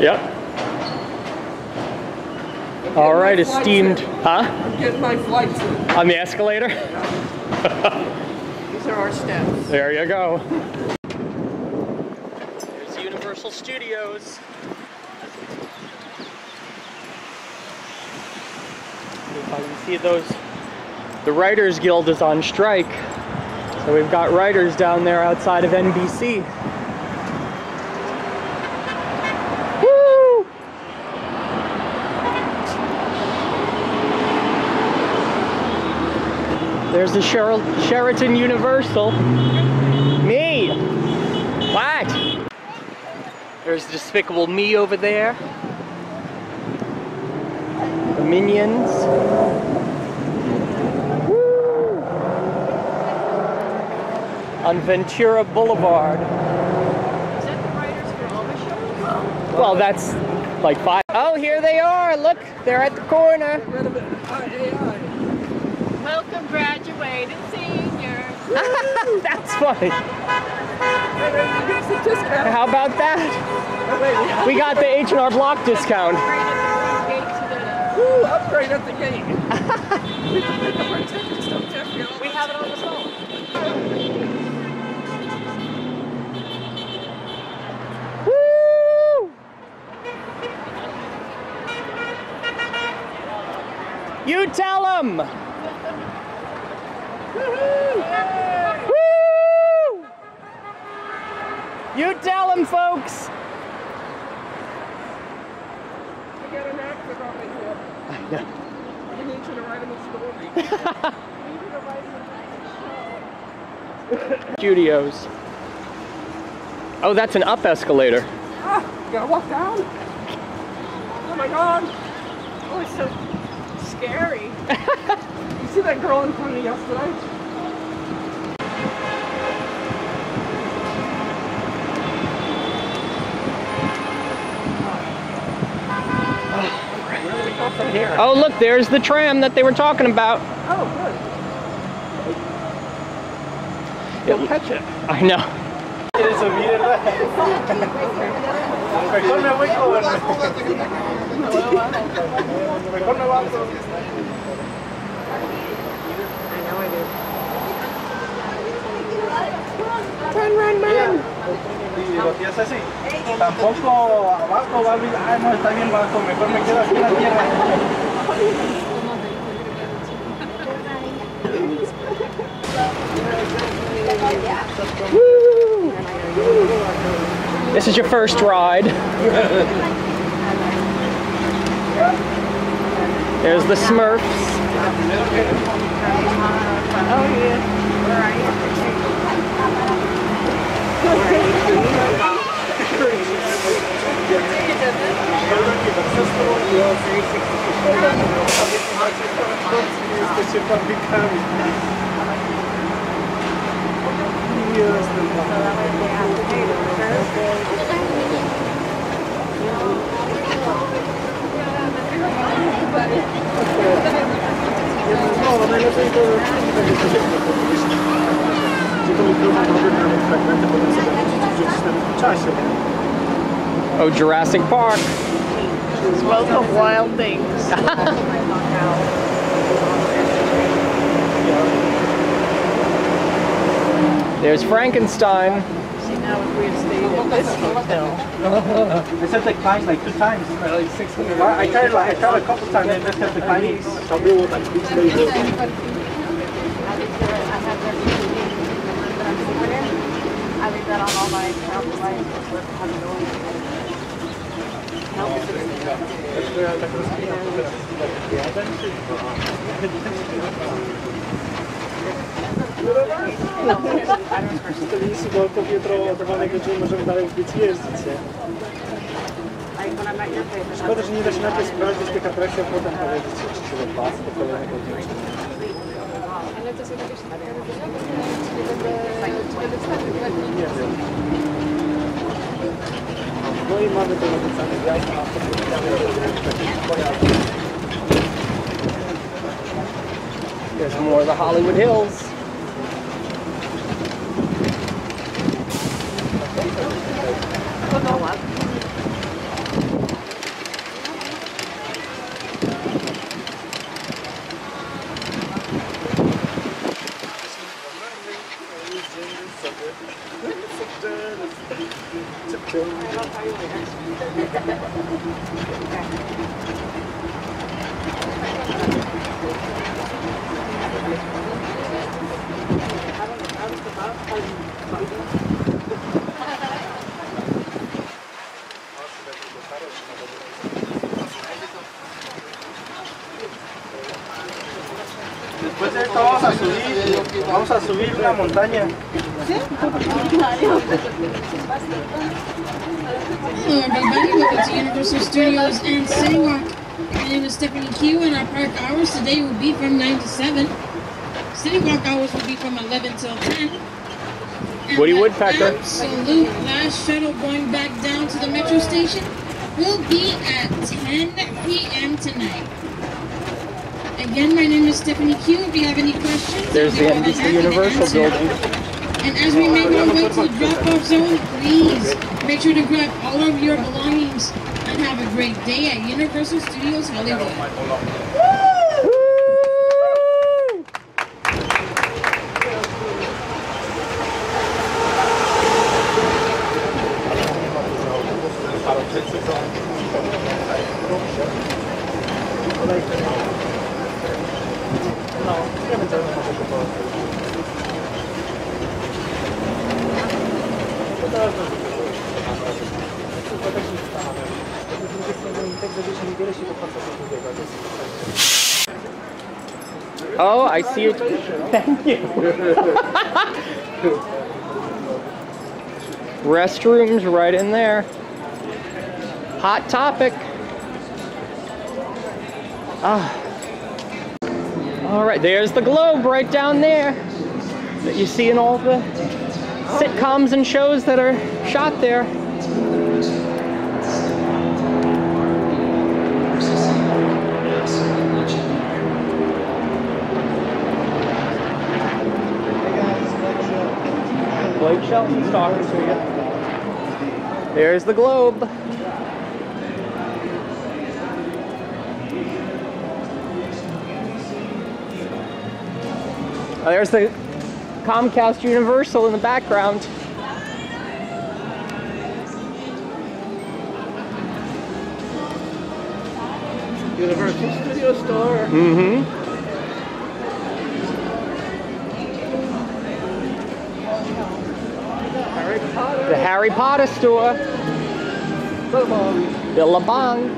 Yep. All right, esteemed, huh? I'm getting my flights in. On the escalator? These are our steps. There you go. There's Universal Studios. If I can see those, the Writers Guild is on strike. So we've got writers down there outside of NBC. There's the Sher- Sheraton Universal. Me! What? There's Despicable Me over there. The Minions. Woo! On Ventura Boulevard. Is that the writers for all the shows? Well, that's like five. Oh, here they are. Look, they're at the corner. Rid of it. Uh, AI. Welcome, graduated seniors. That's funny. Hey, wait, you give us a discount. How about that? Wait, yeah. We got the H&R Block discount. Woo, upgrade at the gate. we can pick up our tickets, don't Jeffrey. We have it on the phone. Woo! You tell them. You tell them, folks. We got an actor on the here. I know. We need you to write him a story. we need you to write him a show. Studios. Oh, that's an up escalator. Ah, you gotta walk down. Oh my god. Oh, it's so scary. You see that girl in front of me yesterday? Where do we go from here? Oh, look, there's the tram that they were talking about. Oh, good. You'll catch it. I know. Mejor me voy con... Mejor me voy Run, run, run. Y lo tienes así. Tampoco abajo va a abrir. Ah, no, está bien bajo. Mejor me quedo aquí en la tierra. This is your first ride. There's the Smurfs. Jesteście fabrykanami. Oh, Jurassic Park. Welcome, wild things. There's Frankenstein. See, now if we had stayed in this hotel, They said they climbed like two times. Like 600. I tried, like, I tried a couple times and they just kept declining. To było tak blisko i I leave that on all my Dlaczego ja tak rozpinam to teraz jest bo to jutro do wolnej godziny możemy dalej w bici jeździć. Szkoda, że nie da się najpierw sprawdzić tych atrakcji, a potem powiedzieć, czy się pas do kolejnego dnia. Ale to są jakieś takie wydarzenia, czy będę wstawił? Nie wiem. No i mamy a potem There's more of the Hollywood Hills. Subir una montaña. Hello everybody, welcome to Universal Studios and City Walk. My name is Stephanie Q and our park hours today will be from 9 to 7. City Walk hours will be from 11 till 10. And Woody the Woodpecker. Absolute last shuttle going back down to the metro station will be at 10 p.m. tonight. Again, my name is Stephanie Q. If you have any questions, There's I'll the be more than NBC Universal answer. building. And as we make our way to the drop-off zone, please make sure to grab all of your belongings and have a great day at Universal Studios Hollywood. Oh, I see it. Thank you. Restrooms right in there. Hot topic. Ah. All right, there's the globe right down there that you see in all the sitcoms and shows that are shot there. Talking to you. There's the globe. Oh, there's the Comcast Universal in the background. Universal Studio Store. Mm-hmm. Harry Potter. The Harry Potter store. Billabong. Billabong.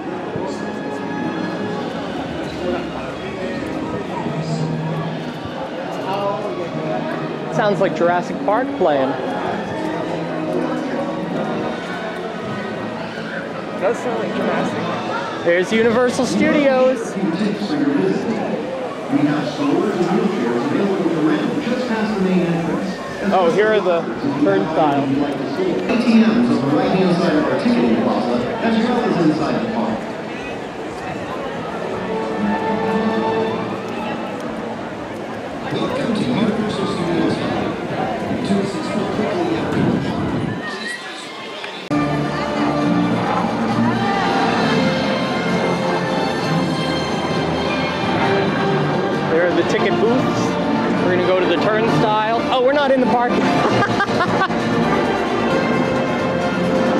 Sounds like Jurassic Park playing. Does sound like Jurassic. Park. There's Universal Studios. We have strollers and wheelchairs available to rent just past the main entrance. Oh, here are the turnstiles. ATMs on the right-hand side of our ticketing as well as inside the park. We're not in the park.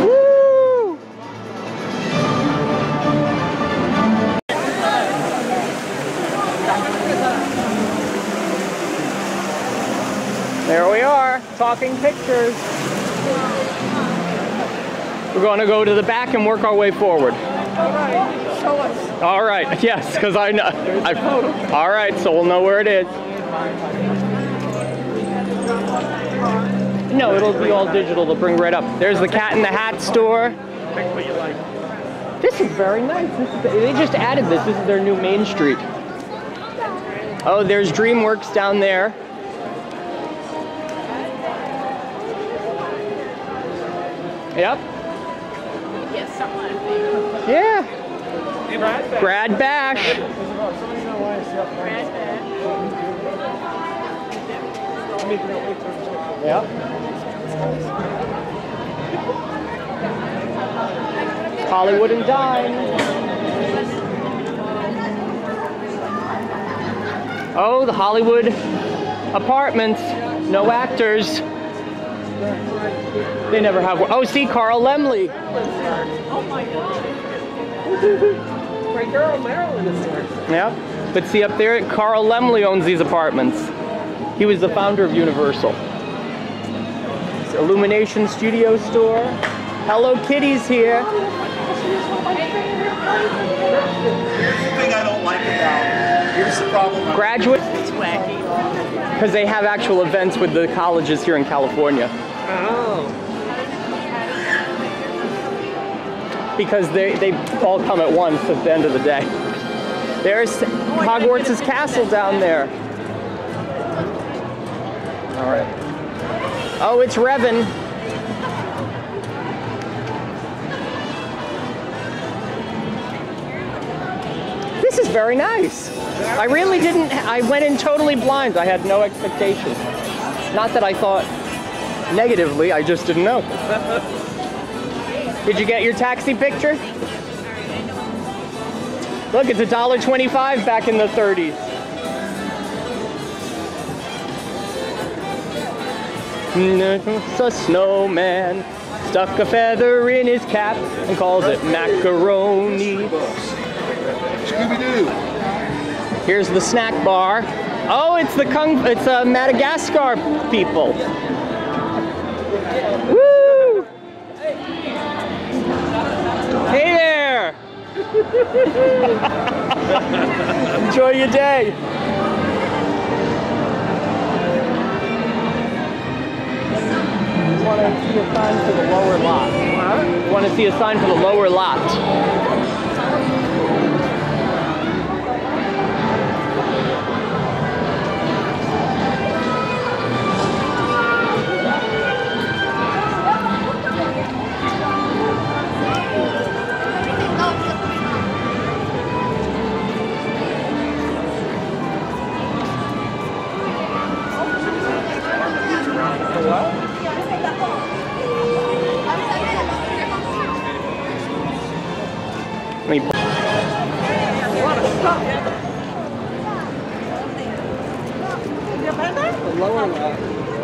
Woo! There we are, talking pictures. We're gonna go to the back and work our way forward. All right, show us. All right, yes, because I know. I, all right, so we'll know where it is. No, it'll be all digital. They'll bring right up. There's the Cat in the Hat store. Pick what you like. This is very nice. Is, they just added this. This is their new main street. Oh, there's DreamWorks down there. Yep. Yeah. Brad Pitt. Brad Bash. Yep. Hollywood and Dime. Oh, the Hollywood apartments. No actors. They never have one. Oh, see, Carl Laemmle. Oh my God. my girl Marilyn is there. Yeah. But see up there, Carl Laemmle owns these apartments. He was the founder of Universal. It's Illumination Studio Store. Hello Kitty's here. thing I don't like about here's the problem. Graduate, It's wacky. because they have actual events with the colleges here in California. Oh. Because they, they all come at once at the end of the day. There's Hogwarts' castle down there. All right. Oh, it's Revan. This is very nice. I really didn't, I went in totally blind. I had no expectations. Not that I thought negatively, I just didn't know. Did you get your taxi picture? Look, it's a dollar twenty-five back in the 30s. A snowman stuck a feather in his cap and calls it macaroni. Scooby-Doo. Here's the snack bar. Oh, it's the Kung, it's uh, Madagascar people. Woo! Hey there! Enjoy your day. Want to see a sign for the lower lot? Want to see a sign for the lower lot? Me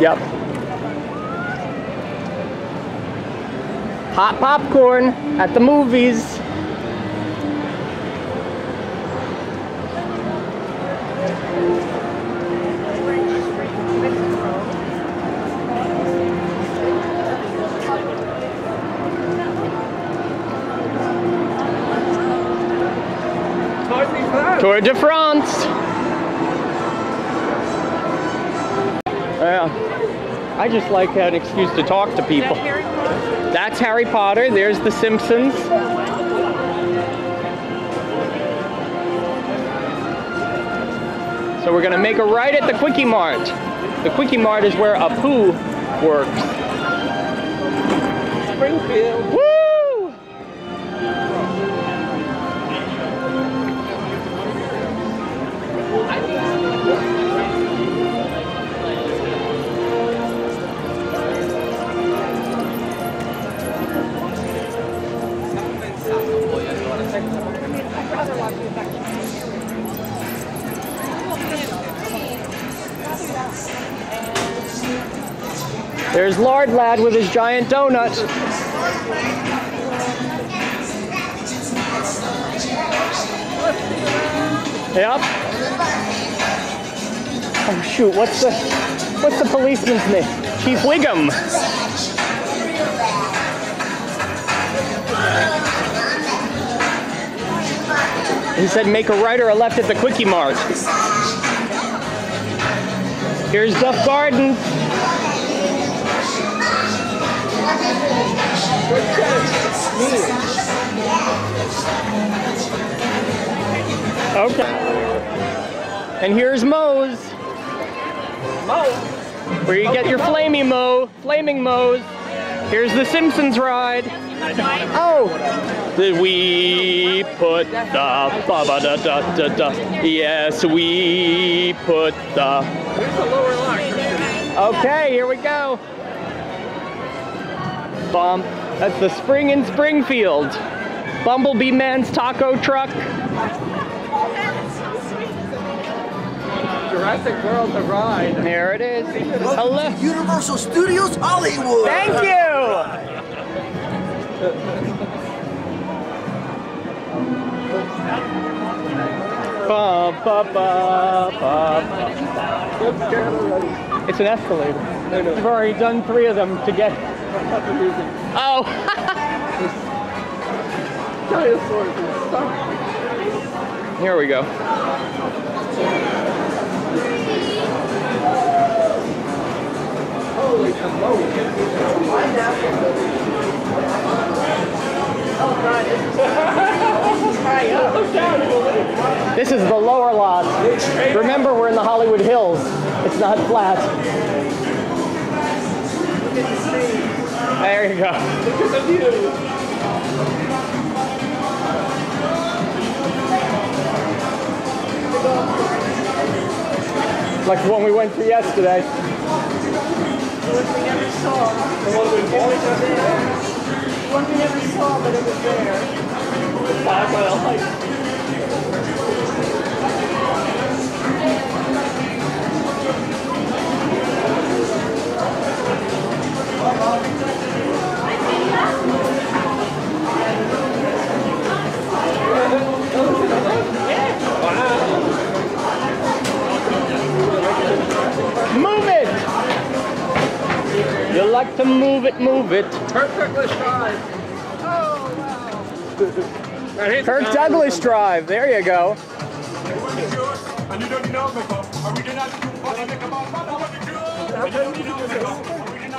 Yep. Hot popcorn at the movies. Tour de France. Yeah. I just like an excuse to talk to people. That's Harry Potter. There's The Simpsons. So we're gonna make a right at the Quickie Mart. The Quickie Mart is where Apu works. Springfield. Lad with his giant donut. Yep. Oh shoot, what's the what's the policeman's name? Chief Wiggum. He said make a right or a left at the Quickie Mart. Here's Duff Gardens. Okay. And here's Mo's. Moe's. Where you get your flamey Mo, flaming Moe's. Here's the Simpsons ride. Oh, did we put the ba ba da da da da? Yes, we put the. Here's the lower lot. Okay, here we go. Bump. That's the Spring in Springfield. Bumblebee Man's taco truck. Jurassic World the ride. There it is. Hello. Universal Studios Hollywood. Thank you. Ba, ba, ba, ba, ba. It's an escalator. I've already done three of them to get. Oh. Dinosaurs and stuff. Here we go. This is the lower lot. Remember, we're in the Hollywood Hills. It's not flat. There you go. Because of you. Like the one we went to yesterday. One we never The one we never saw, but it was there. Move it, move it. Perfectly Drive. Oh, wow. Kirk Douglas Drive. There you go.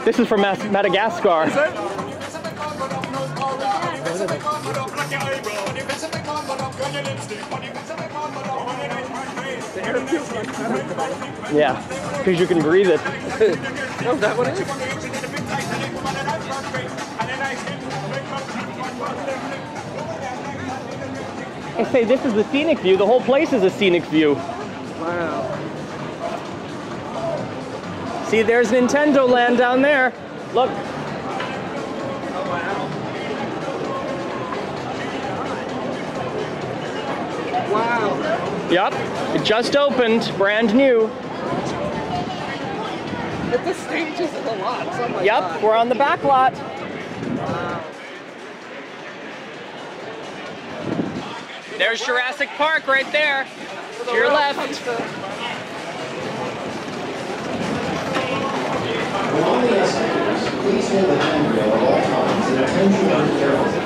This is from Madagascar. Yeah, because you can breathe it. Oh, that one is? I say this is the scenic view. The whole place is a scenic view. Wow. See, there's Nintendo Land down there. Look. Wow. Yup. It just opened, brand new. At the stages of the lot. Oh my Yup, God. we're on the back lot. There's Jurassic Park right there. To your left. On the escalators, please hold the handrail at all times and attention on carefully.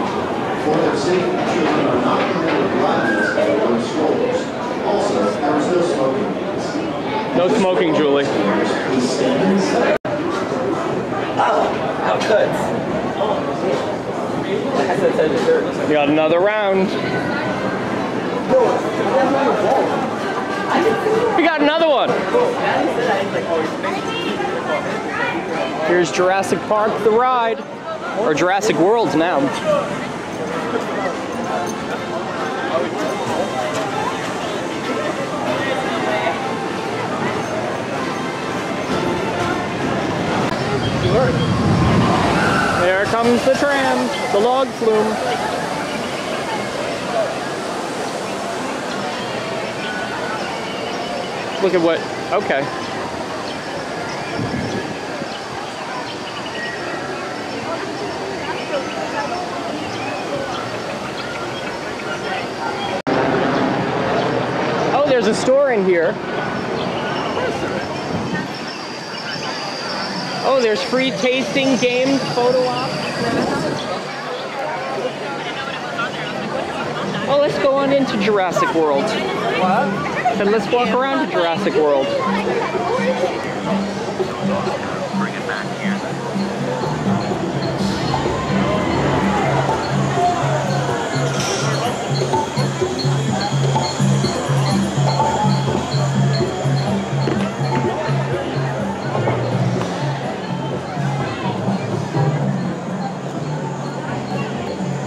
For their safety, children are not permitted to ride the escalator or strollers. Also, there is no smoking. No smoking, Julie. Please stand inside. How good. We got another round. We got another one. Here's Jurassic Park, the ride. Or Jurassic World now. There comes the tram, the log flume. Look at what, okay. Oh, there's a store in here. Oh, there's free tasting games, photo op. Oh, let's go on into Jurassic World. What? And let's walk around to Jurassic World.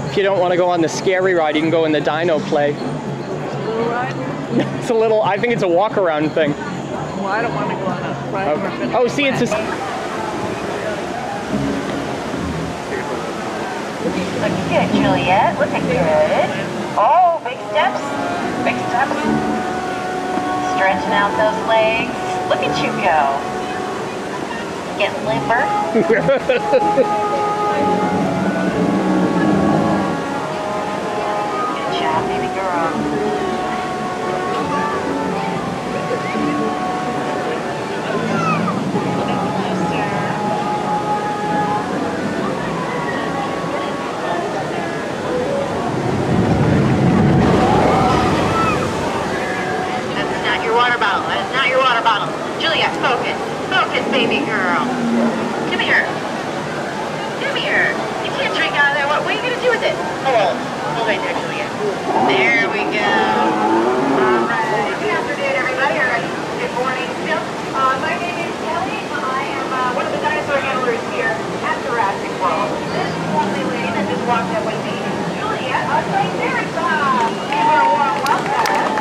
If you don't want to go on the scary ride, you can go in the dino play. It's a little, I think it's a walk around thing. Well, I don't want to go on a ride. Okay. Oh, see, it's a, Looking good, Juliet. Looking good. Oh, big steps. Big steps. Stretching out those legs. Look at you go. Getting limber. focus. Focus, baby girl. Come here. Come here. You can't drink out of there. What, what are you going to do with it? Hold. Hold right there, Juliet. There we go. All right. Good afternoon, everybody. Good morning. Uh, my name is Kelly. I am uh, one of the dinosaur handlers here at Jurassic World. That just walked up with me is Juliet, a Triceratops. Give her a warm welcome.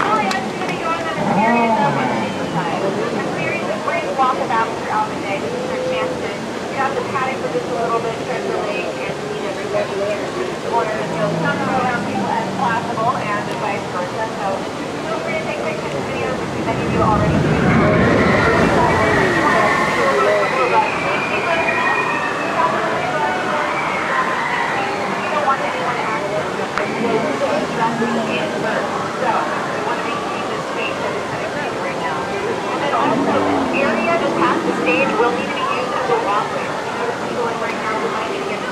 Juliet's going to going on a series of exercise, a series of great walkabouts throughout the day. This is her chance to get out the paddock for just a little bit, stretch her legs, and meet everybody here in order to feel comfortable around people as possible, and vice versa. So feel free to take pictures and videos, which many of you already do. To. So to area just past the stage will need to be used as a walkway. You notice people in right now who might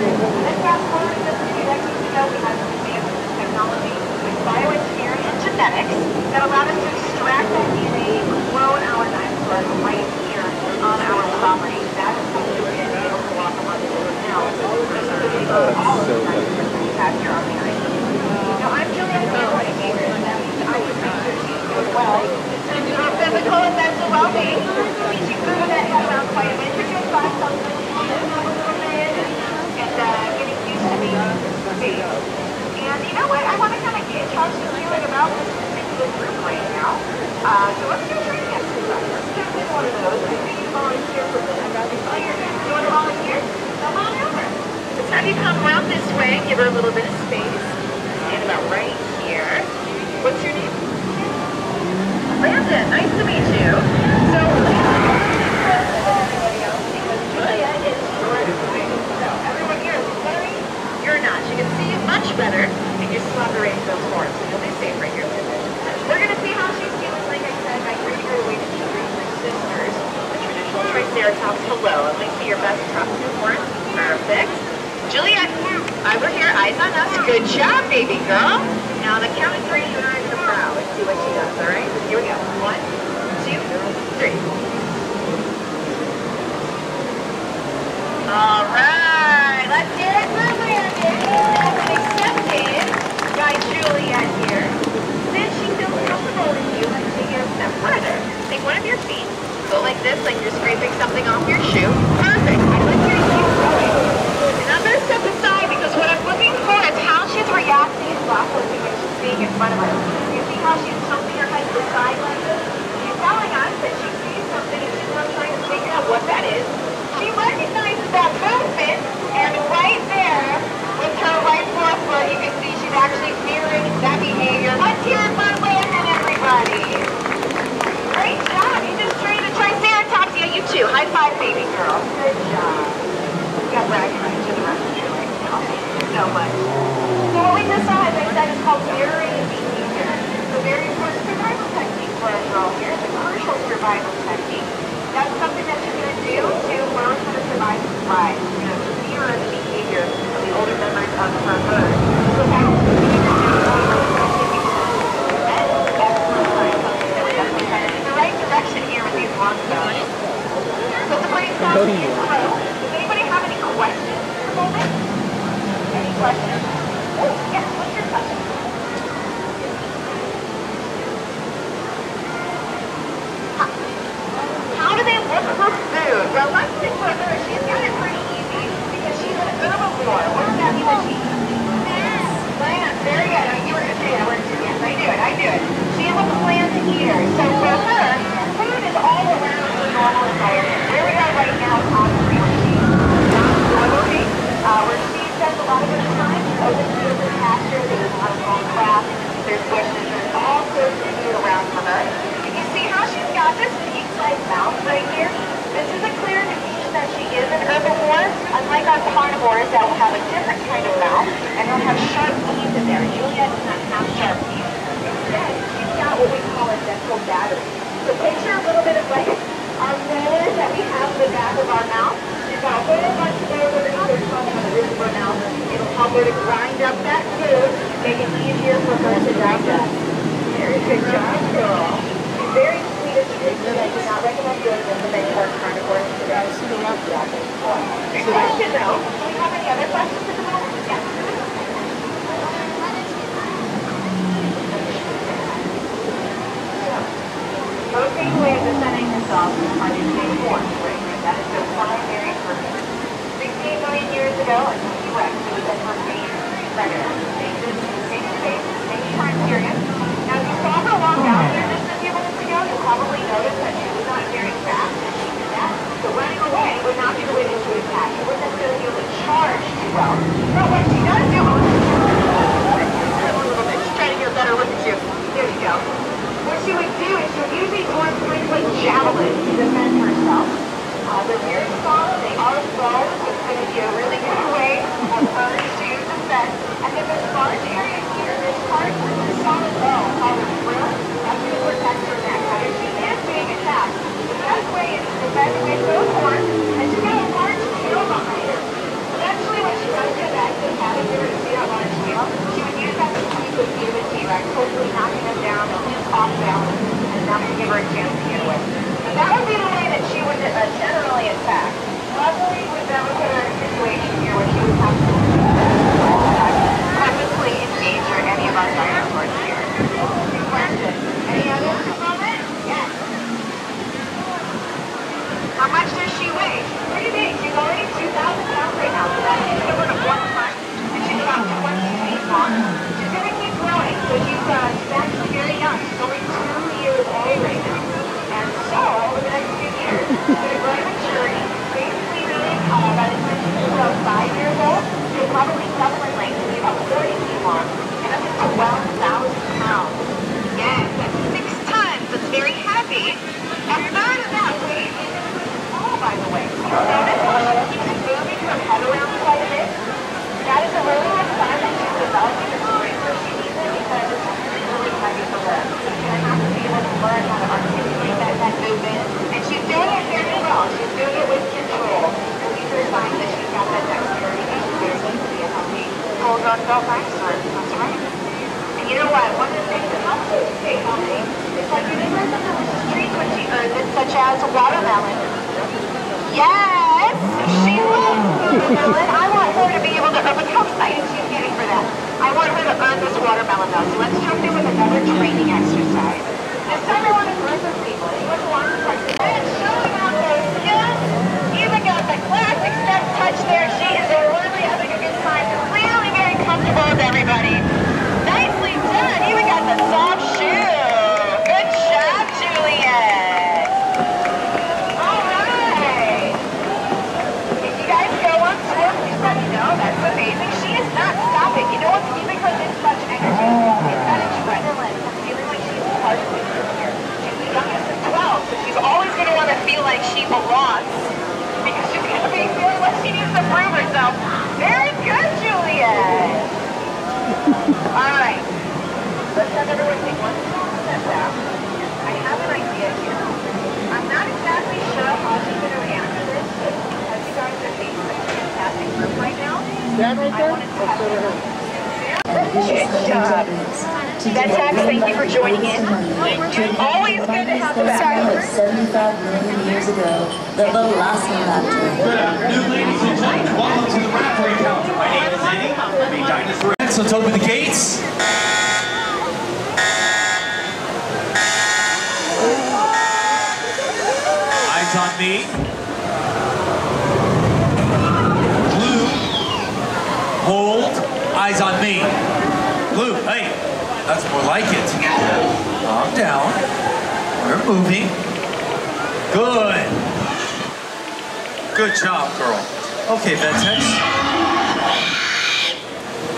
that physical well-being. Teaching food that had around quite a bit. Doing five something and uh, getting used to being space. And you know what? I want to kind of gauge how she's feeling about this particular group right now. Uh, so let's do a training exercise. Let's jump into one of those. I you volunteer for this. Oh, you're you want to volunteer? Come on over. Let's have you come around this way. Give her a little bit of space. Stand about right here. What's your name? Landon. Nice to meet you. So, everybody else because Julia is short and sweet. So, everyone here is very, you're not. She can see you much better, and you still have to raise those horns, so you'll be safe right here. We're going to see how she's feeling, like I said, by bringing her away to meet her sisters, the traditional Triceratops. Hello, let me see your best top two horns. Perfect. Juliet, over here, eyes on us. Good job, baby girl. Now, the count of three, you and I are going to bow and see what she does, all right? Here we go. One, two, three. All right, let's get it Landon. Accepted by Juliet here. Since she feels comfortable with you, let's take it a step further. Take one of your feet, go like this, like you're scraping something off your shoe. Perfect. I'd like you to keep going. And I'm going to step aside because what I'm looking for is how she's to awkwardly when she's being in front of us. You see how she's tilting her head to the side like this? She's telling us that she sees something and she's not trying to figure out what that is. She recognizes that movement, and right there, with her right forefoot, you can see she's actually mirroring that behavior. Let's hear it for Landon, everybody. Great job. You just trained a Triceratops. Yeah, you too. High five, baby girl. Good job. You got rights to the rest of you right now. So much. We just I said, is called mirroring behavior. It's a very important survival technique for us all here. It's a crucial survival technique. That's something that you're going to do to learn how to survive and thrive. You're going to mirror the behavior of the older members of her herd. So that's what you're going to do. in the right direction here with these long bows. So the brain stops oh, in the. Does anybody have any questions at the moment? Any questions? How do they work food? Well, let's. She's got it pretty easy because she eats? Very good. You were going to I do it. I do it. She a plant eater. So for her, food is all around normal environment. Where we are right now is on uh, where cheese has a lot of its time there's homegrown crop, there's bushes, all sorts of food around for her. And you see how she's got this pig-like mouth right here? This is a clear indication that she is an herbivore, unlike our carnivores that will have a different kind of mouth, and they'll have sharp teeth in there. Julia does not have sharp teeth. Instead, she's got what we call a dental battery. So picture a little bit of like our molars that we have in the back of our mouth. It'll help her to grind up that food, make it easier for her to Good job. That's Hack, thank you for joining in. Always good to have you back. 75 million years ago, the Velociraptor. Good afternoon, ladies and gentlemen. Welcome to the Raptor Encounter. My name is Eddie. I'm a dinosaur. So let's open the gates. Eyes on me. eyes on me. Blue, hey, that's more like it. Calm down. We're moving. Good. Good job, girl. Okay, Ventex.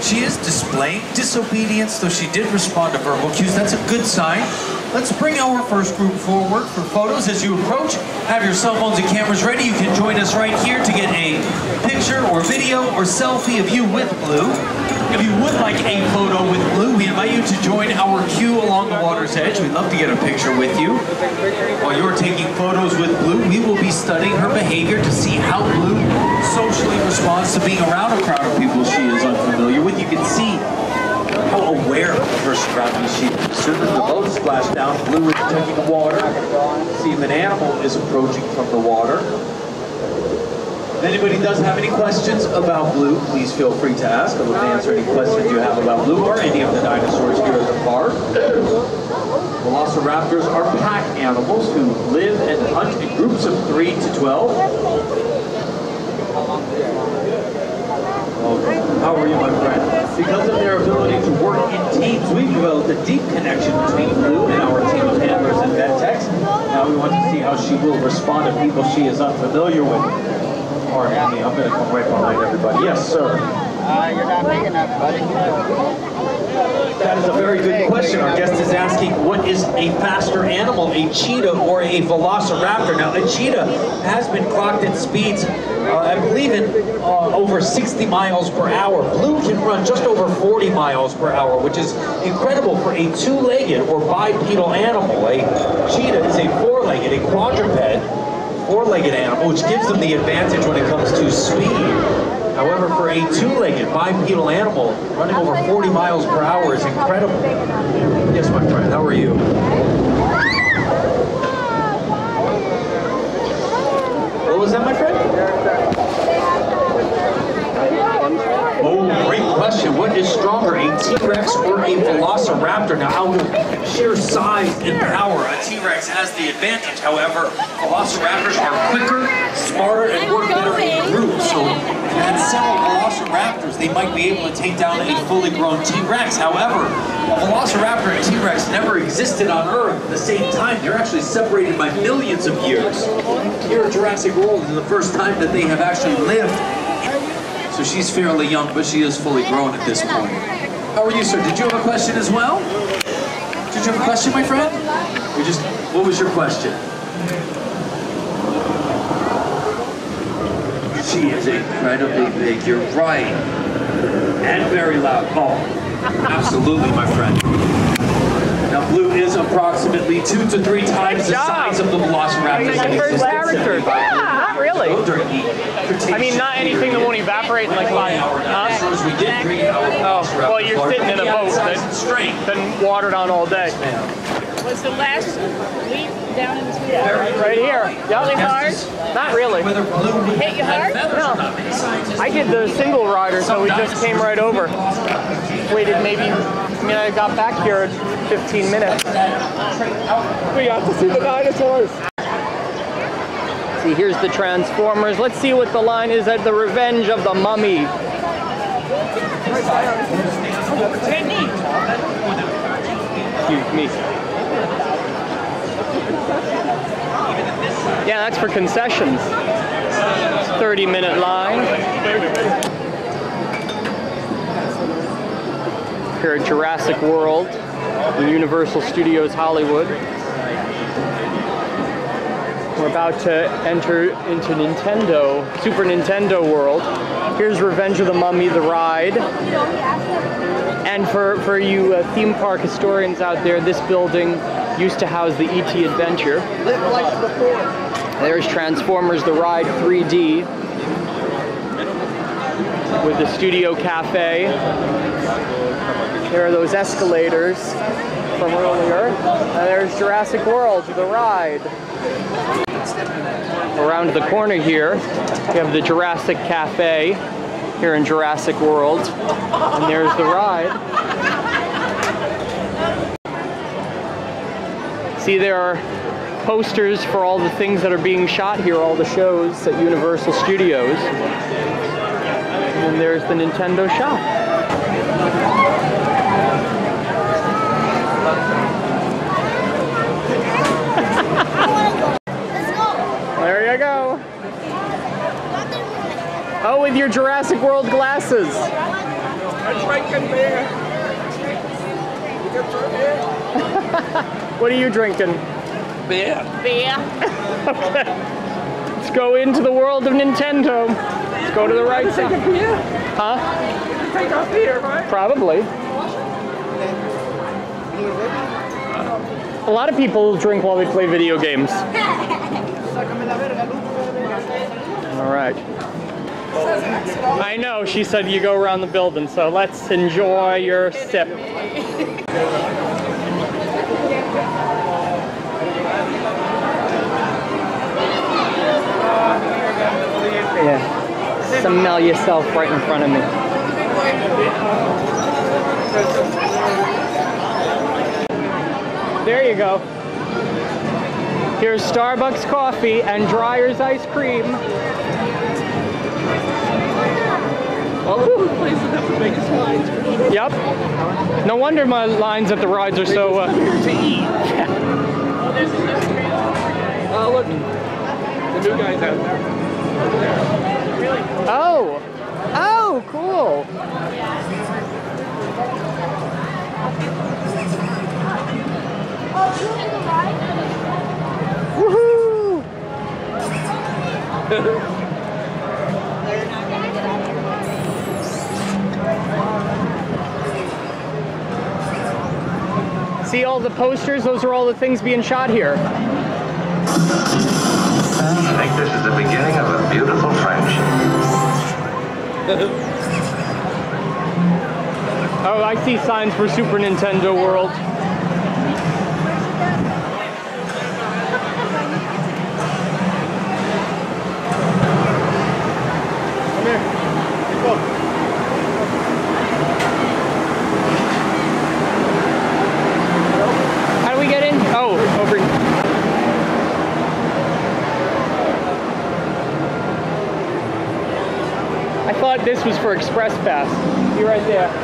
She is displaying disobedience, though she did respond to verbal cues. That's a good sign. Let's bring our first group forward for photos. As you approach, have your cell phones and cameras ready. You can join us right here to get a picture or video or selfie of you with Blue. If you would like a photo with Blue, we invite you to join our queue along the water's edge. We'd love to get a picture with you. While you're taking photos with Blue, we will be studying her behavior to see how Blue socially responds to being around a crowd of people she is unfamiliar with. You can see how aware of her surroundings is. As soon as the boat splashed down, Blue is checking the water, see if an animal is approaching from the water. If anybody does have any questions about Blue, please feel free to ask. I'd love answer any questions you have about Blue or any of the dinosaurs here at the park. Velociraptors are pack animals who live and hunt in groups of 3 to 12. How are you, my friend? Because of their ability to work in teams, we've developed a deep connection between Blue and our team of handlers and vet techs. Now we want to see how she will respond to people she is unfamiliar with. Pardon me, I'm going to come right behind everybody. Yes, sir. Uh, you're not big enough, buddy. That is a very good question. Our guest is asking, what is a faster animal, a cheetah or a velociraptor? Now, a cheetah has been clocked at speeds, I believe, in uh, over 60 miles per hour. Blue can run just over 40 miles per hour, which is incredible for a two-legged or bipedal animal. A cheetah is a four-legged, a quadruped, four-legged animal, which gives them the advantage when it comes to speed. However, for a two-legged bipedal animal, running over 40 miles per hour is incredible. Yes, my friend, how are you? What was that, my friend? Oh, great question. What is stronger, a T-Rex or a Velociraptor? Now, out of sheer size and power, a T-Rex has the advantage. However, Velociraptors are quicker, smarter, and work better in groups. So, if several Velociraptors, they might be able to take down a fully grown T-Rex. However, Velociraptor and T-Rex never existed on Earth at the same time. They're actually separated by millions of years. Here at Jurassic World is the first time that they have actually lived so she's fairly young, but she is fully grown at this point. How are you, sir? Did you have a question as well? Did you have a question, my friend? You just, what was your question? She is incredibly big, you're right. And very loud. Oh, absolutely, my friend. Now, Blue is approximately two to three times the size of the Velociraptor. My first character. Yeah, really. I mean, not anything that won't evaporate in like five. Huh? Oh, well, you're sitting in a boat that's been watered on all day. Was the last leap down in the sweet water? Right here. Yep. Really hard? Not really. Hit you hard? No. I did the single rider, so we just came right over. Waited maybe, I mean, I got back here in 15 minutes. We got to see the dinosaurs. See, here's the Transformers. Let's see what the line is at the Revenge of the Mummy. Excuse me. Yeah, that's for concessions. 30 minute line. Here at Jurassic World, Universal Studios Hollywood. We're about to enter into Nintendo, Super Nintendo World. Here's Revenge of the Mummy, the ride. And for, for you uh, theme park historians out there, this building used to house the ET Adventure. There's Transformers The Ride 3D with the Studio Cafe. There are those escalators from earlier. And there's Jurassic World, The Ride. Around the corner here, we have the Jurassic Cafe here in Jurassic World. And there's the ride. See, there are posters for all the things that are being shot here, all the shows at Universal Studios. And there's the Nintendo shop. there you go. Oh, with your Jurassic World glasses. That's drinking beer. You got your beer? What are you drinking? Beer. Beer. okay. Let's go into the world of Nintendo. Let's go to the right Take a side. beer. Huh? Take a beer, right? Probably. A lot of people drink while they play video games. All right. I know, she said you go around the building, so let's enjoy your sip. Yeah. Smell yourself right in front of me. There you go. Here's Starbucks coffee and Dreyer's ice cream. All of the places have the biggest lines. Yep. No wonder my lines at the rides are so. Uh, to eat. Oh, look. The new guy's out there. oh. Oh, cool. Woohoo! See all the posters? Those are all the things being shot here. I think this is the beginning of a beautiful friendship. Oh, I see signs for Super Nintendo World. Come here. Go. How do we get in? Oh, over. I thought this was for Express Pass. You're right there.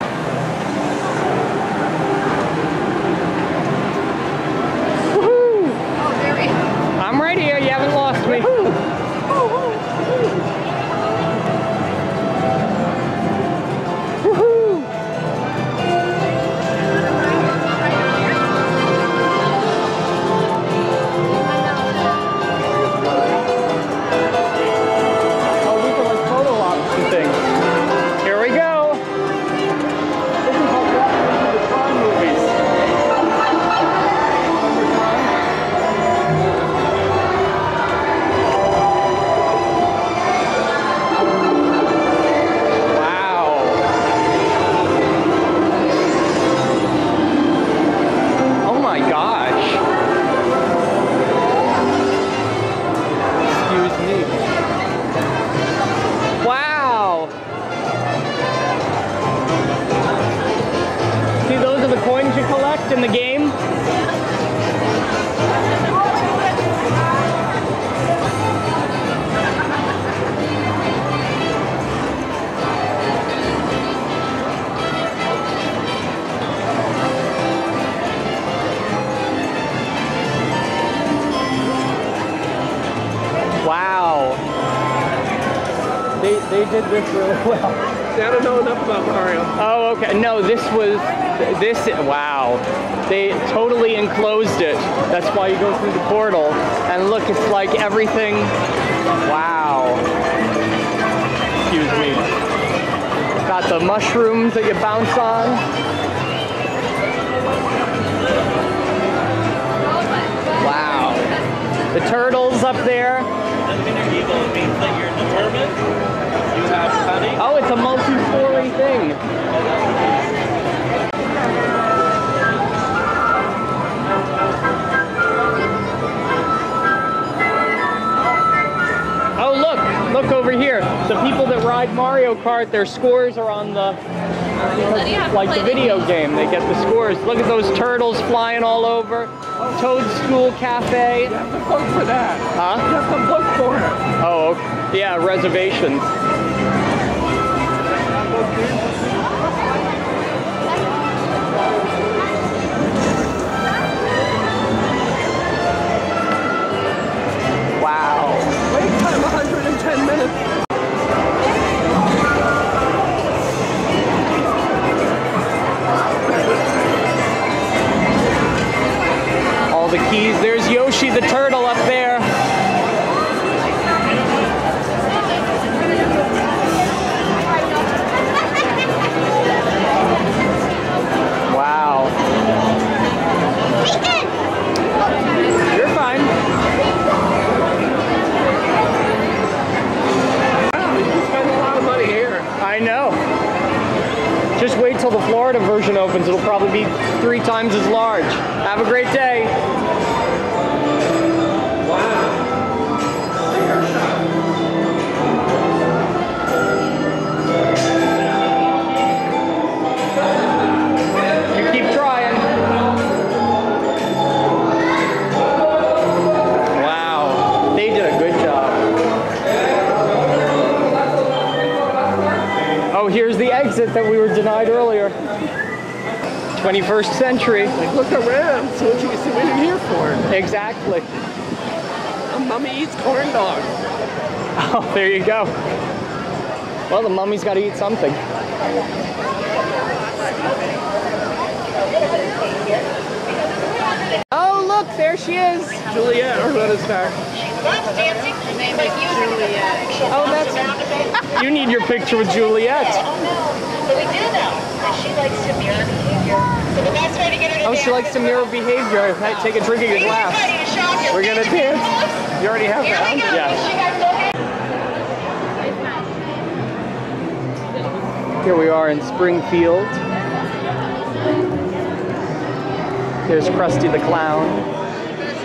They, did this really well. See, I don't know enough about Mario. Oh, okay. No, this was this. Wow, they totally enclosed it. That's why you go through the portal. And look, it's like everything. Wow. Excuse me. Got the mushrooms that you bounce on. Wow. The turtles up there. Oh, it's a multi-story thing. Oh, look, look over here. The people that ride Mario Kart, their scores are on the, like the video game. They get the scores. Look at those turtles flying all over. Toadstool Cafe. You have to book for that. Huh? You have to book for it. Oh, okay. yeah, reservations. Yoshi the Turtle up there. Wow. You're fine. I know. Just wait till the Florida version opens. It'll probably be three times as large. Have a great day. Denied earlier. 21st century. Like, look around. So what you see what you're here for. Exactly. A mummy eats corn dogs. Oh, there you go. Well, the mummy's got to eat something. Oh, look, there she is. Juliet, our running star. She's dancing. Juliet. Oh, that's. You need your picture with Juliet. Oh, So we do know that she likes to mirror behavior. So the best way to get her to Oh, she likes to mirror behavior. Hey, take a drink of your glass. We're gonna dance. You already have that. Yeah. Here we are in Springfield. Here's Krusty the Clown.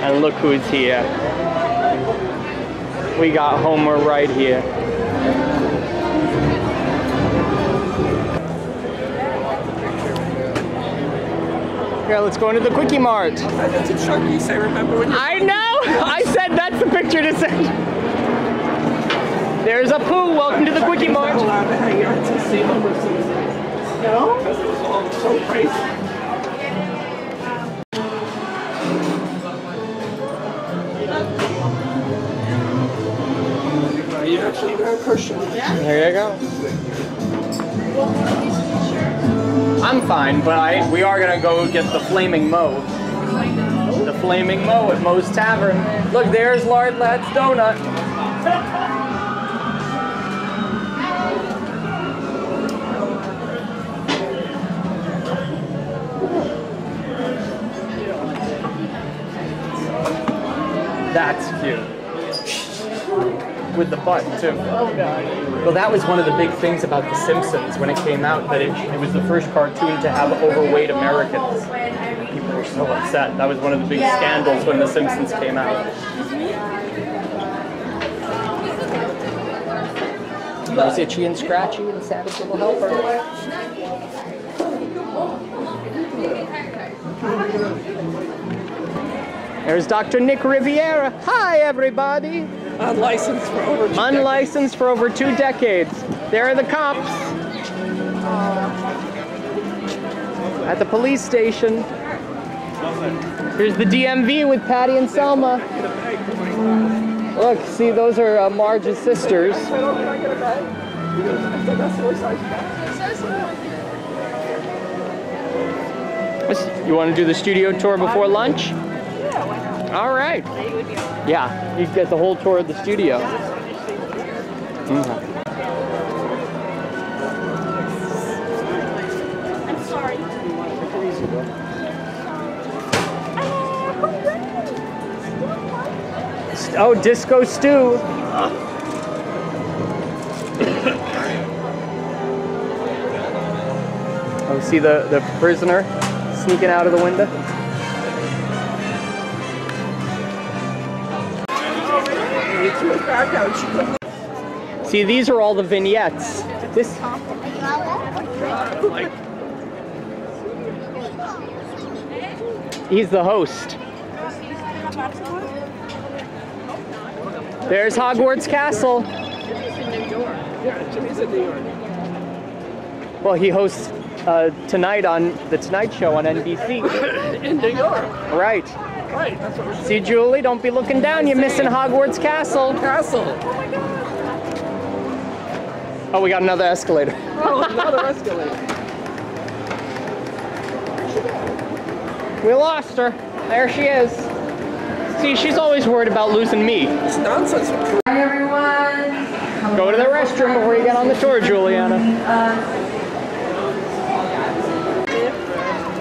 And look who's here. We got Homer right here. Let's go into the Quickie Mart. That's a Chucky's. I remember when you. I know! I said that's the picture to send. There's a poo. Welcome to the Quickie Mart. allowed to hang out to see Homer Simpson. You? Because it was all so crazy. You actually have a question. There you go. I'm fine, but I we are gonna go get the Flaming Moe. The Flaming Moe at Moe's Tavern. Look, there's Lard Lad's Donut. With the butt, too. Well, that was one of the big things about The Simpsons when it came out, that it, it was the first cartoon to have overweight Americans. People were so upset. That was one of the big scandals when The Simpsons came out. Itchy and Scratchy and Savage Little Helper. There's Dr. Nick Riviera. Hi, everybody. Unlicensed for over two Unlicensed for over two decades. There are the cops. At the police station. Here's the DMV with Patty and Selma. Look, see, those are uh, Marge's sisters. You want to do the studio tour before lunch? All right. Yeah, you get the whole tour of the studio. Mhm. Oh, Disco Stew. Oh, see the, the prisoner sneaking out of the window? See, these are all the vignettes. This. He's the host. There's Hogwarts Castle. Jimmy's in New York. Yeah, Jimmy's in New York. Well, he hosts uh, tonight on the Tonight Show on NBC. in New York. Right. Right, that's what we're See, Julie, don't be looking down. You're missing Hogwarts Castle. Castle. Oh, Oh, we got another escalator. Oh, another escalator. We lost her. There she is. See, she's always worried about losing me. It's nonsense. Hi everyone. Go to the restroom before you get on the tour, Juliana.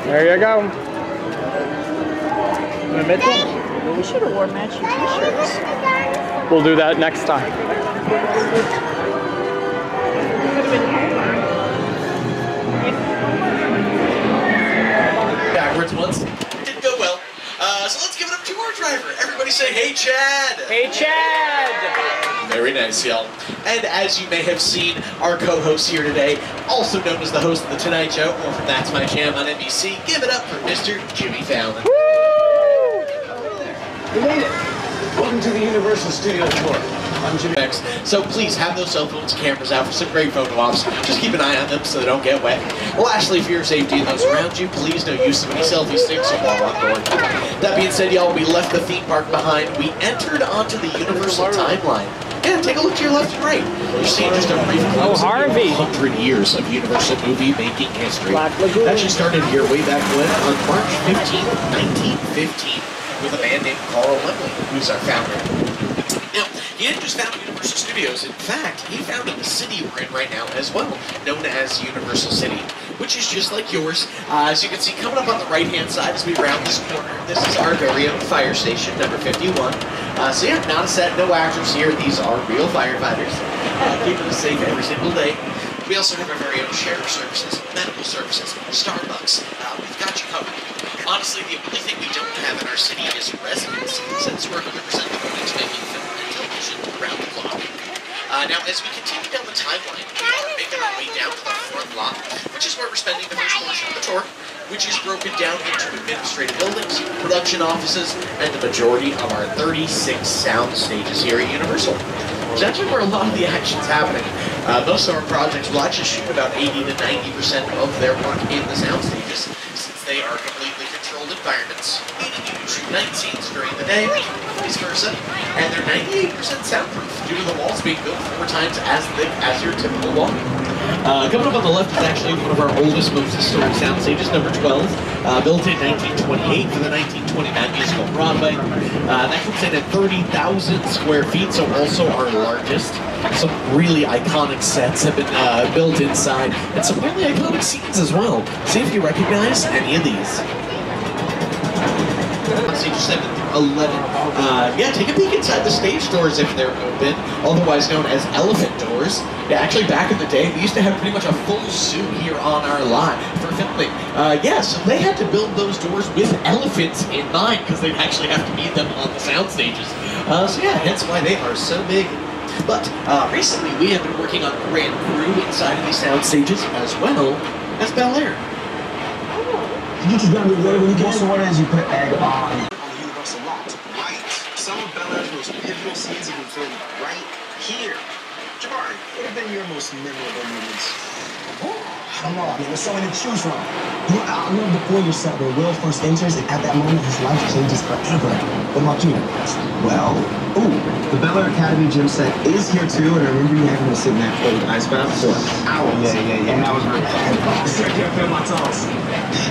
There you go. We should have worn matching t-shirts. We'll do that next time. It didn't go well. Uh, so let's give it up to our driver. Everybody say, hey, Chad. Hey, Chad. Very nice, y'all. And as you may have seen, our co-host here today, also known as the host of The Tonight Show, or from That's My Jam on NBC, give it up for Mr. Jimmy Fallon. Woo! We made it. Welcome to the Universal Studio Tour. I'm Jimmy. X. So please have those cell phones and cameras out for some great photo ops. Just keep an eye on them so they don't get wet. Lastly, for your safety and those around you, please no use of any selfie sticks while board. That being said, y'all, we left the theme park behind. We entered onto the Universal timeline. Yeah, take a look to your left and right. You're seeing just a brief glimpse Oh, Harvey. of 100 years of Universal movie making history. That actually started here way back when, on March 15, 1915, with a man named Carl Laemmle, who's our founder. Now, he didn't just found Universal Studios. In fact, he founded the city we're in right now as well, known as Universal City, which is just like yours. Uh, as you can see, coming up on the right-hand side as we round this corner, this is our very own fire station, number 51. Uh, so yeah, not a set, no actors here. These are real firefighters, uh, keeping us safe every single day. We also have our very own sheriff services, medical services, Starbucks. Uh, we've got you covered. Honestly, the only thing we don't have in our city is residents, since we're 100% devoted to making film around the clock. Uh, now, as we continue down the timeline, we are making our way down to the front lot, which is where we're spending the first portion of the tour, which is broken down into administrative buildings, production offices, and the majority of our 36 sound stages here at Universal. Is actually where a lot of the action's happening. Uh, most of our projects will actually shoot about 80 to 90% of their work in the sound stages, since they are completely controlled environments, meaning you can shoot night scenes during the day, vice versa, and they're 98% soundproof due to the walls being built four times as thick as your typical wall. Uh, coming up on the left is actually one of our oldest, most historic sound stages, number 12, uh, built in 1928 for the 1920 Mad musical Broadway. Uh, that comes in at 30,000 square feet, so also our largest. Some really iconic sets have been uh, built inside, and some really iconic scenes as well. See if you recognize any of these. On stage 7 through 11. Uh, yeah, take a peek inside the stage doors if they're open, otherwise known as elephant doors. Yeah, actually, back in the day, we used to have pretty much a full zoo here on our lot for filming. Uh, yeah, so they had to build those doors with elephants in mind because they'd actually have to meet them on the sound stages. Uh, so yeah, that's why they are so big. But uh, recently, we have been working on Grand Crew inside of these sound stages as well as Bel Air. You just gotta be ready when you get some orders, you put egg on. The universal lot. Right. Some of Bel Air's most pivotal scenes have been filmed right here. Jabari, what have been your most memorable moments? I don't know, I mean, there's so many to choose from. You know, I remember before your set where Will first enters, and at that moment, his life changes forever. What about you? Well, ooh, the Bel Air Academy gym set is here too, and I remember you having to sit in that cold ice bath for hours. Yeah, yeah, yeah. And that was great. Sir, I can't feel my toes.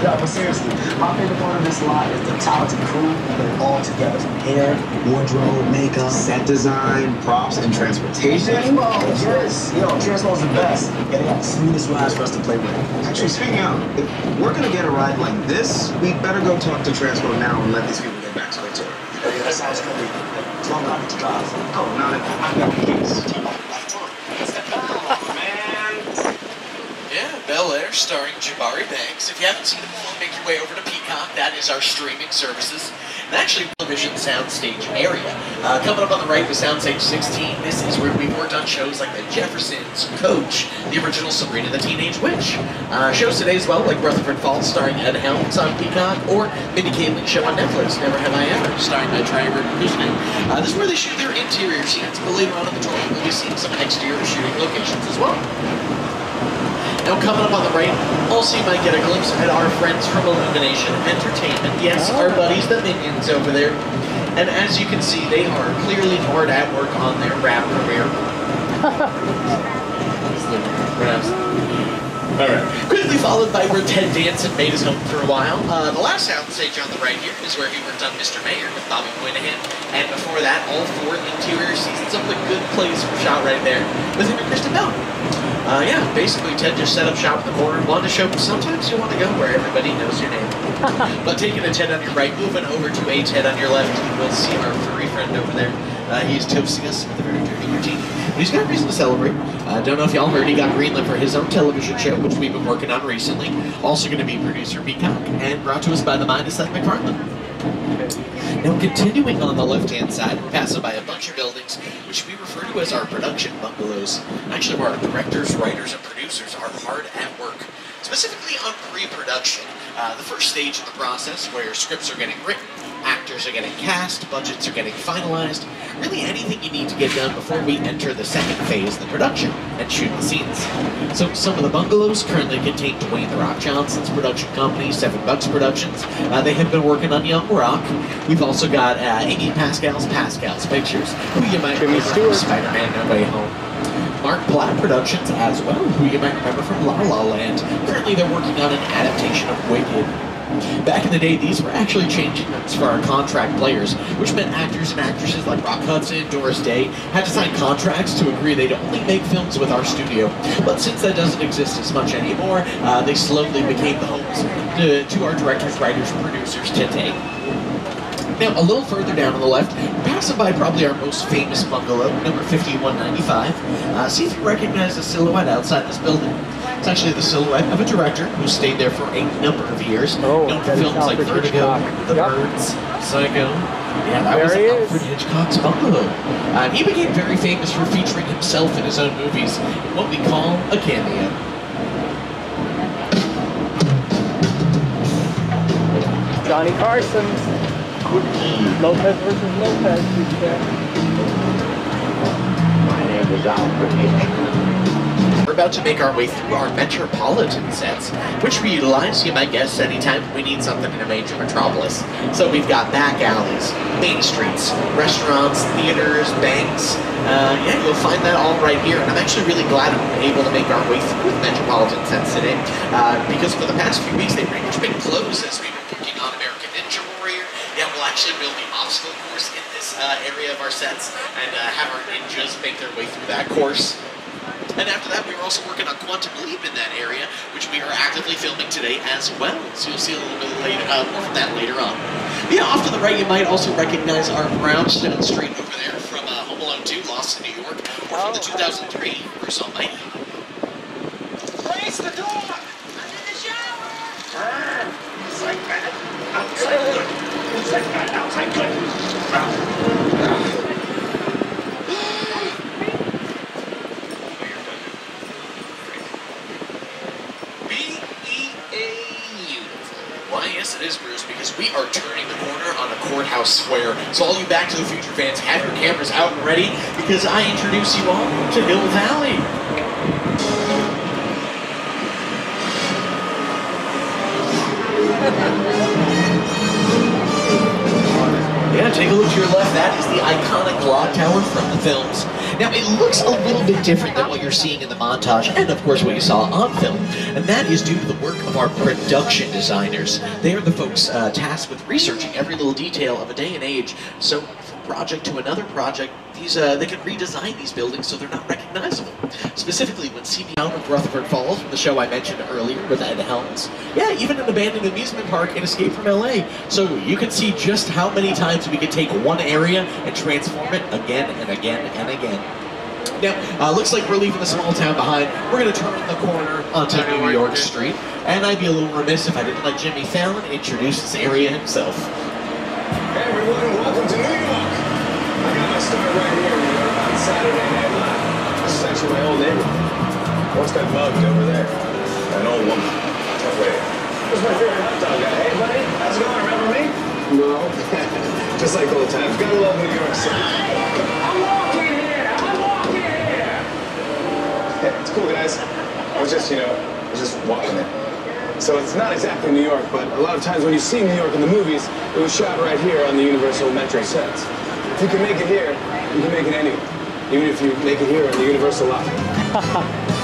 No, but seriously, my favorite part of this lot is the talented crew who put it all together hair, wardrobe, makeup, Set design, props, and transportation. Transpo, yes. Yo, Transpo's the best. Yeah, they got the sweetest rides for us to play with. Actually, speaking of, if we're gonna get a ride like this, we better go talk to Transpo now and let these people get back to their tour. Oh, yeah, that sounds good. As long as to drive. Oh, no, I've got the keys. Yeah, Bel Air starring Jabari Banks. If you haven't seen it before, make your way over to Peacock. That is our streaming services. And actually, television soundstage area. Uh, coming up on the right with Soundstage 16, this is where we've worked on shows like The Jeffersons, Coach, the original Sabrina the Teenage Witch. Uh, shows today as well, like Rutherford Falls, starring Ed Helms on Peacock, or Mindy Kaling's show on Netflix, Never Have I Ever, starring uh, Trevor Kushner. Uh, this is where they shoot their interior scenes, but later on in the tour, we'll be seeing some exterior shooting locations as well. Now coming up on the right, also you might get a glimpse at our friends from Illumination Entertainment. Yes, our oh. buddies, the Minions over there. And as you can see, they are clearly hard at work on their rap premiere. Alright. Quickly followed by where Ted Danson made his home for a while. Uh, the last soundstage on the right here is where he worked on Mr. Mayor with Bobby Moynihan. And before that, all four interior seasons of The Good Place were shot right there with him and Kristen Bell. Uh, yeah, basically Ted just set up shop in the corner, wanted to show sometimes you want to go where everybody knows your name. but taking a Ted on your right, moving over to a Ted on your left, you will see our furry friend over there. Uh, he's toasting us with a very dirty routine. But he's got a reason to celebrate. I uh, don't know if y'all heard, he got greenlit for his own television show, which we've been working on recently. Also going to be producer Peacock, and brought to us by the mind of Seth MacFarlane. Now, continuing on the left-hand side, passing by a bunch of buildings, which we refer to as our production bungalows. Actually, where our directors, writers, and producers are hard at work, specifically on pre-production, uh, the first stage of the process where scripts are getting written, actors are getting cast, budgets are getting finalized, really anything you need to get done before we enter the second phase, of the production, and shoot the scenes. So some of the bungalows currently contain Dwayne The Rock Johnson's production company, Seven Bucks Productions. Uh, they have been working on Young Rock. We've also got uh, Amy Pascal's Pascal's Pictures, who you might Jimmy remember from Spider-Man No Way Home. Mark Platt Productions as well, who you might remember from La La Land. Currently they're working on an adaptation of Wicked. Back in the day, these were actually changing names for our contract players, which meant actors and actresses like Rock Hudson, Doris Day had to sign contracts to agree they'd only make films with our studio. But since that doesn't exist as much anymore, uh, they slowly became the homes to, to our directors, writers, producers today. Now, a little further down on the left, passing by probably our most famous bungalow, number 5195. Uh, see if you recognize the silhouette outside this building. It's actually the silhouette of a director who stayed there for a number of years, Oh, known for films like Vertigo, Hitchcock. The Yep. Birds, Psycho. Yeah, that was There he. Alfred Hitchcock's bungalow. Uh, he became very famous for featuring himself in his own movies in what we call a cameo. Johnny Carson. Lopez versus Lopez. you said. My name is Alfred Hitchcock. We're about to make our way through our metropolitan sets, which we utilize, you might guess, anytime we need something in a major metropolis. So we've got back alleys, main streets, restaurants, theaters, banks. Uh, yeah, you'll find that all right here. And I'm actually really glad I'm able to make our way through the metropolitan sets today, uh, because for the past few weeks they've pretty much been closed as we've been working on American Ninja Warrior. Yeah, we'll actually build the obstacle course in this uh, area of our sets and uh, have our ninjas make their way through that course. And after that, we were also working on Quantum Leap in that area, which we are actively filming today as well. So you'll see a little bit later, uh, more from that later on. But yeah, off to the right, you might also recognize our brownstone street over there from uh, Home Alone 2, Lost in New York, or from the 2003 Bruce Almighty. Raise the dog! I'm in the shower! Inside bad, outside good. Inside bad, outside good. B-E-A-U. Why, yes, it is, Bruce, because we are turning the corner on a courthouse square. So all you Back to the Future fans, have your cameras out and ready, because I introduce you all to Hill Valley. Yeah, take a look to your left. That is the iconic log tower from the films. Now, it looks a little bit different than what you're seeing in the montage, and of course what you saw on film, and that is due to the work of our production designers. They are the folks uh, tasked with researching every little detail of a day and age. So, project to another project, these uh, they can redesign these buildings so they're not recognizable. Specifically, when CB Town of Rutherford Falls, from the show I mentioned earlier with Ed Helms, yeah, even an abandoned amusement park in Escape from LA. So you can see just how many times we can take one area and transform it again and again and again. Now, uh, looks like we're leaving the small town behind. We're going to turn the corner onto New York Street, and I'd be a little remiss if I didn't let Jimmy Fallon introduce this area himself. Hey everyone, welcome to New York. My right here on Saturday Night Live. This is actually my old neighborhood. Once got mugged over there. An old woman. Lady. Who's my favorite hot dog guy? Hey buddy, how's it going? Remember me? No. Just like old times. Gotta love New York City. I'm walking here! I'm walking here! Hey, it's cool guys. I was just, you know, I was just walking it. So it's not exactly New York, but a lot of times when you see New York in the movies, it was shot right here on the Universal Metro sets. If you can make it here, you can make it anywhere. Even if you make it here on the Universal lot.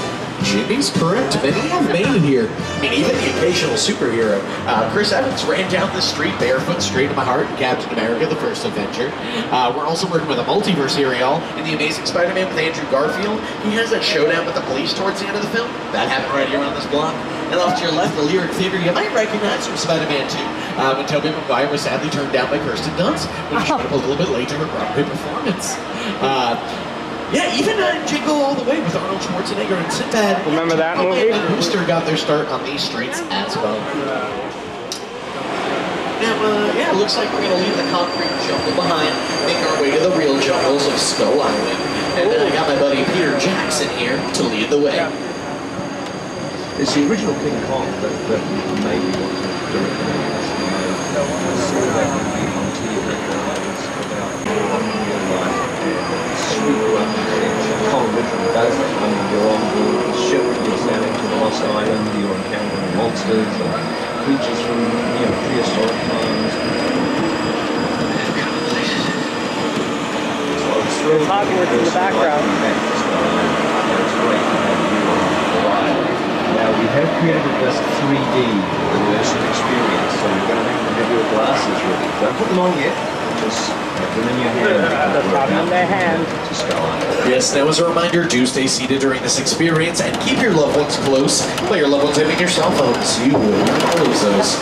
Jimmy's correct. Many have made it here. I mean, even the occasional superhero. Uh, Chris Evans ran down the street barefoot straight to my heart in Captain America, the first Avenger. Uh, we're also working with a multiverse serial in The Amazing Spider-Man with Andrew Garfield. He has that showdown with the police towards the end of the film. That happened right here on this block. And off to your left, the Lyric Theater you might recognize from Spider-Man 2, uh, when Tobey Maguire was sadly turned down by Kirsten Dunst which she showed up a little bit late to her Broadway performance. Uh, yeah, even uh, Jingle All the Way with Arnold Schwarzenegger and Sinbad. Remember that movie? And Booster got their start on these streets as well. Now, uh, yeah, it looks like we're gonna leave the concrete jungle behind, make our way to the real jungles of Skull Island. And uh, I got my buddy Peter Jackson here to lead the way. It's the original King Kong that, that made me want to do it. I saw that movie on TV once about real life sweet Kong literally does it. I mean, you're on board the ship, you're sailing to the Lost Island, you're encountering monsters and creatures from, you know, prehistoric times. Hogwarts in the background. Now we have created this 3D immersive experience, so you're going to have to have your glasses ready. Don't put them on yet, just have them in your hand. Just have them in their hand. To Sky. Yes, that was a reminder, do stay seated during this experience and keep your loved ones close. Let your loved ones having your cell phones. You will lose those.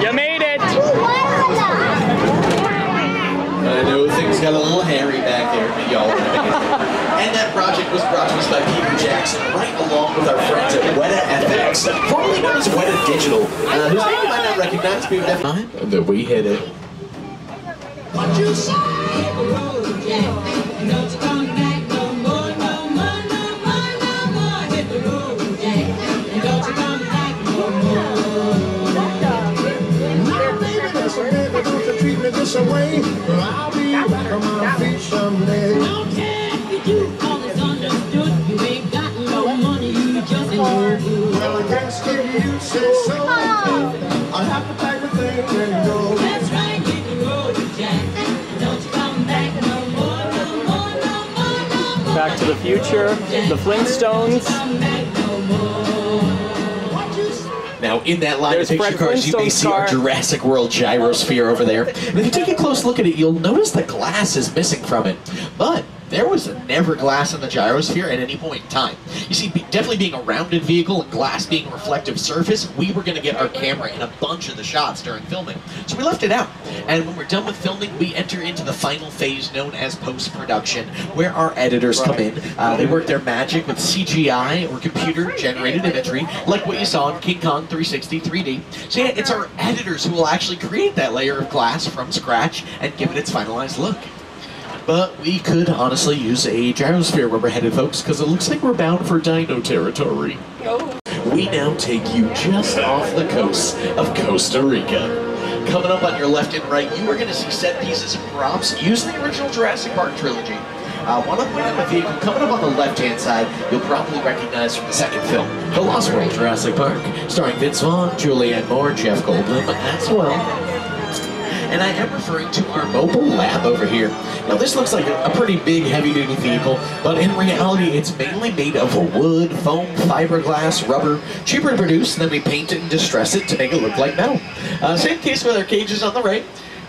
You made it! I know things got a little hairy back there, but y'all can make it. And that project was brought to us by Peter Jackson, right along with our friends at Weta FX, formerly known as Weta Digital, uh, whose name you might not recognize, but you would have time that we hit it. What you say? Road Jack. Don't you come back no more, no more, no more, no more. Hit the road, Jack. Don't you come back no more. Now, baby, listen, baby, don't you treat me this way. I'll be back on my feet someday. You say so, I'll have to pack my things and go. That's right, hit the road, Jack. Don't you come back no more, no more, no more, no more. Back to the Future, the Flintstones. Come back no more. Now, in that line There's of picture Fred cards, you may see our. Jurassic World gyrosphere over there. And if you take a close look at it, you'll notice the glass is missing from it. But there was never glass in the gyrosphere at any point in time. You see, be- definitely being a rounded vehicle and glass being a reflective surface, we were going to get our camera in a bunch of the shots during filming. So we left it out. And when we're done with filming, we enter into the final phase known as post-production, where our editors come in. Uh, they work their magic with CGI or computer-generated imagery, like what you saw in King Kong 360 3D. So yeah, it's our editors who will actually create that layer of glass from scratch and give it its finalized look. But we could honestly use a gyrosphere where we're headed, folks, because it looks like we're bound for dino territory. We now take you just off the coast of Costa Rica. Coming up on your left and right, you are going to see set pieces and props using the original Jurassic Park trilogy. Uh, one up on the vehicle coming up on the left-hand side, you'll probably recognize from the second film, The Lost World Jurassic Park, starring Vince Vaughn, Julianne Moore, Jeff Goldblum as well and I am referring to our mobile lab over here. Now this looks like a, a pretty big heavy-duty vehicle, but in reality it's mainly made of wood, foam, fiberglass, rubber, cheaper to produce, and then we paint it and distress it to make it look like metal. Uh, same case with our cages on the right,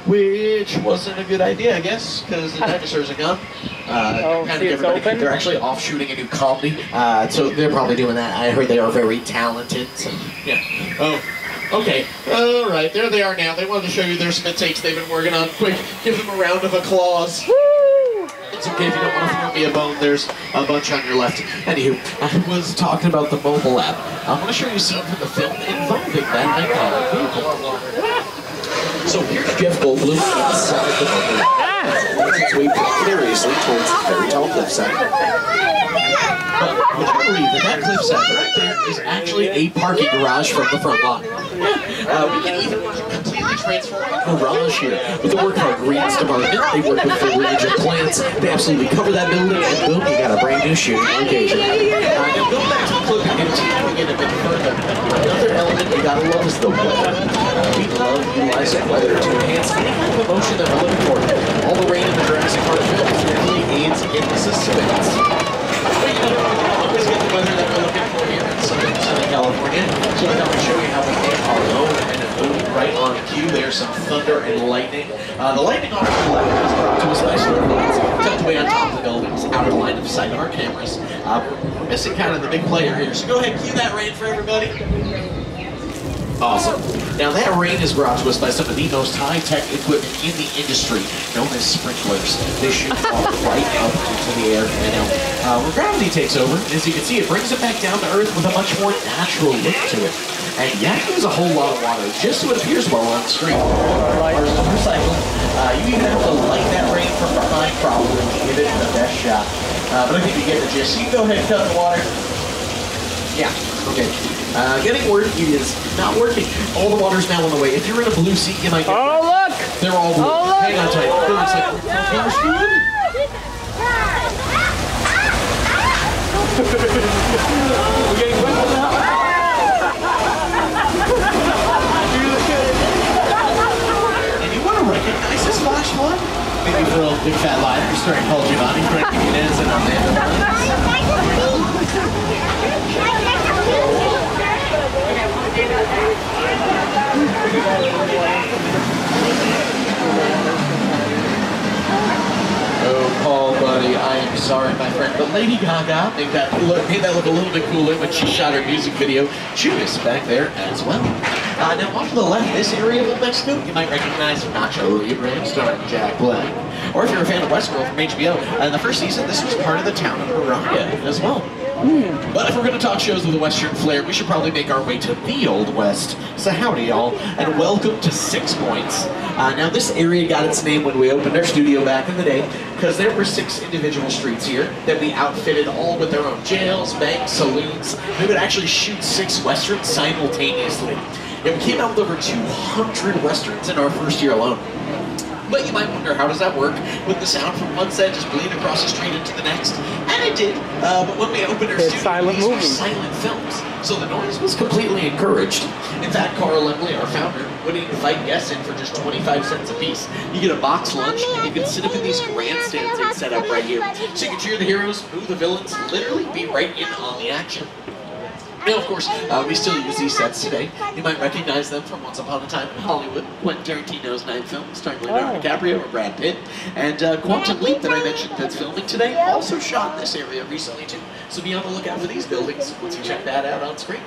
which wasn't a good idea, I guess, because the dinosaurs are gone. Uh, Oh, kind of open? They're actually off shooting a new comedy, uh, so they're probably doing that. I heard they are very talented. So, yeah. Oh. Okay, all right, there they are now. They wanted to show you their spit takes they've been working on. Quick, give them a round of applause. It's okay if you don't want to throw me a bone. There's a bunch on your left. Anywho, I was talking about the mobile lab. I want to show you some from the film involving that iconic vehicle. So here's Jeff Goldblum inside the mobile lab. Ah! Its way precariously towards the very top left cliffside. But would you believe that that cliffside right there is actually a parking garage from the front lot? Uh, we can even completely transform a garage here with the work of our greens department. They work with the range of plants. They absolutely cover that building, and boom, you got a brand new shooting location. Uh, now go back to the clip and continuing it a bit further. Another element you gotta love is the weather. We love utilizing weather to enhance any kind of emotion that we're looking for. All the rain in the Jurassic Park films really aids in the suspense. Always get the weather that we're looking for here in Southern, California. So I thought we'd show you how we make our own and a own right on cue. There's some thunder and lightning. Uh, the lightning on the left is brought to us by Stormblades, tucked away on top of the buildings, out of line of sight of our cameras. Uh, we're missing kind of the big player here, so go ahead cue that rain for everybody. Awesome. Now that rain is brought to us by some of the most high-tech equipment in the industry, known as sprinklers. They shoot water right up into the air. And now, uh, where gravity takes over, as you can see, it brings it back down to Earth with a much more natural look to it. And have to a whole lot of water just so it appears well on screen. Is recycled. Uh, you even have to light that rain from behind probably to give it the best shot. Uh, but I think you get the gist. You can go ahead and cut the water. Yeah, okay. Uh, getting word is not working. All the water's now on the way. If you're in a blue seat, you might get Oh, look! They're all blue. Oh, look! Hang on tight. They're recycled. Water's good. And you want to recognize this last one? Maybe for a big fat liar starring Paul Giamatti, Frankie Muniz, and Amanda Bynes. Oh, Paul, buddy, I am sorry, my friend, but Lady Gaga made that look, made that look a little bit cooler when she shot her music video. Judas back there as well. Uh, now, off to the left, this area of Mexico, you might recognize Nacho Libre starring Jack Black. Or if you're a fan of Westworld from HBO, uh, in the first season, this was part of the town of Pariah as well. But if we're going to talk shows with a Western flair, we should probably make our way to the Old West. So howdy, y'all, and welcome to Six Points. Uh, now, this area got its name when we opened our studio back in the day, because there were six individual streets here that we outfitted all with their own jails, banks, saloons. We would actually shoot six Westerns simultaneously. And we came out with over 200 Westerns in our first year alone. But you might wonder, how does that work with the sound from one set just bleeding across the street into the next? And it did. Uh, but when we opened our It's studio, silent these were silent films. So the noise was completely encouraged. In fact, Carl Laemmle, our founder, would invite guests in for just 25 cents a piece. You get a box lunch, and you can sit up in these grandstands they set up right here. So you can cheer the heroes, boo the villains, literally be right in on the action. Now, of course, uh, we still use these sets today. You might recognize them from Once Upon a Time in Hollywood, Quentin Tarantino's Night film starring Leonardo Oh. DiCaprio or Brad Pitt, and uh, Quantum Leap that I mentioned that's filming today also shot in this area recently too. So be on the lookout for these buildings once you check that out on screen.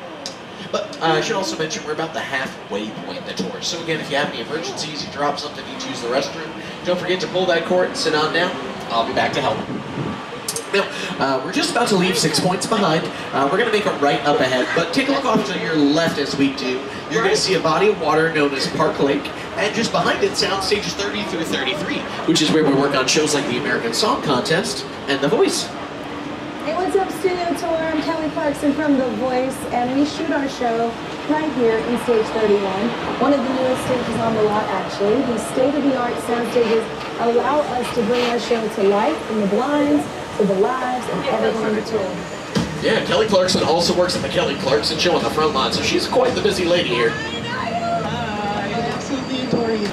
But uh, I should also mention we're about the halfway point in the tour. So again, if you have any emergencies, you drop something, you choose the restroom, don't forget to pull that cord and sit on down. I'll be back to help. Now, uh, we're just about to leave six points behind. Uh, we're going to make a right up ahead, but take a look off to your left as we do. You're going to see a body of water known as Park Lake, and just behind it, sound stages 30 through 33, which is where we work on shows like the American Song Contest and The Voice. Hey, what's up, Studio Tour? I'm Kelly Clarkson from The Voice, and we shoot our show right here in Stage 31, one of the newest stages on the lot, actually. These state-of-the-art sound stages allow us to bring our show to life from the blinds to the lives and everything in between. Yeah, Kelly Clarkson also works at the Kelly Clarkson Show on the front line, so she's quite the busy lady here.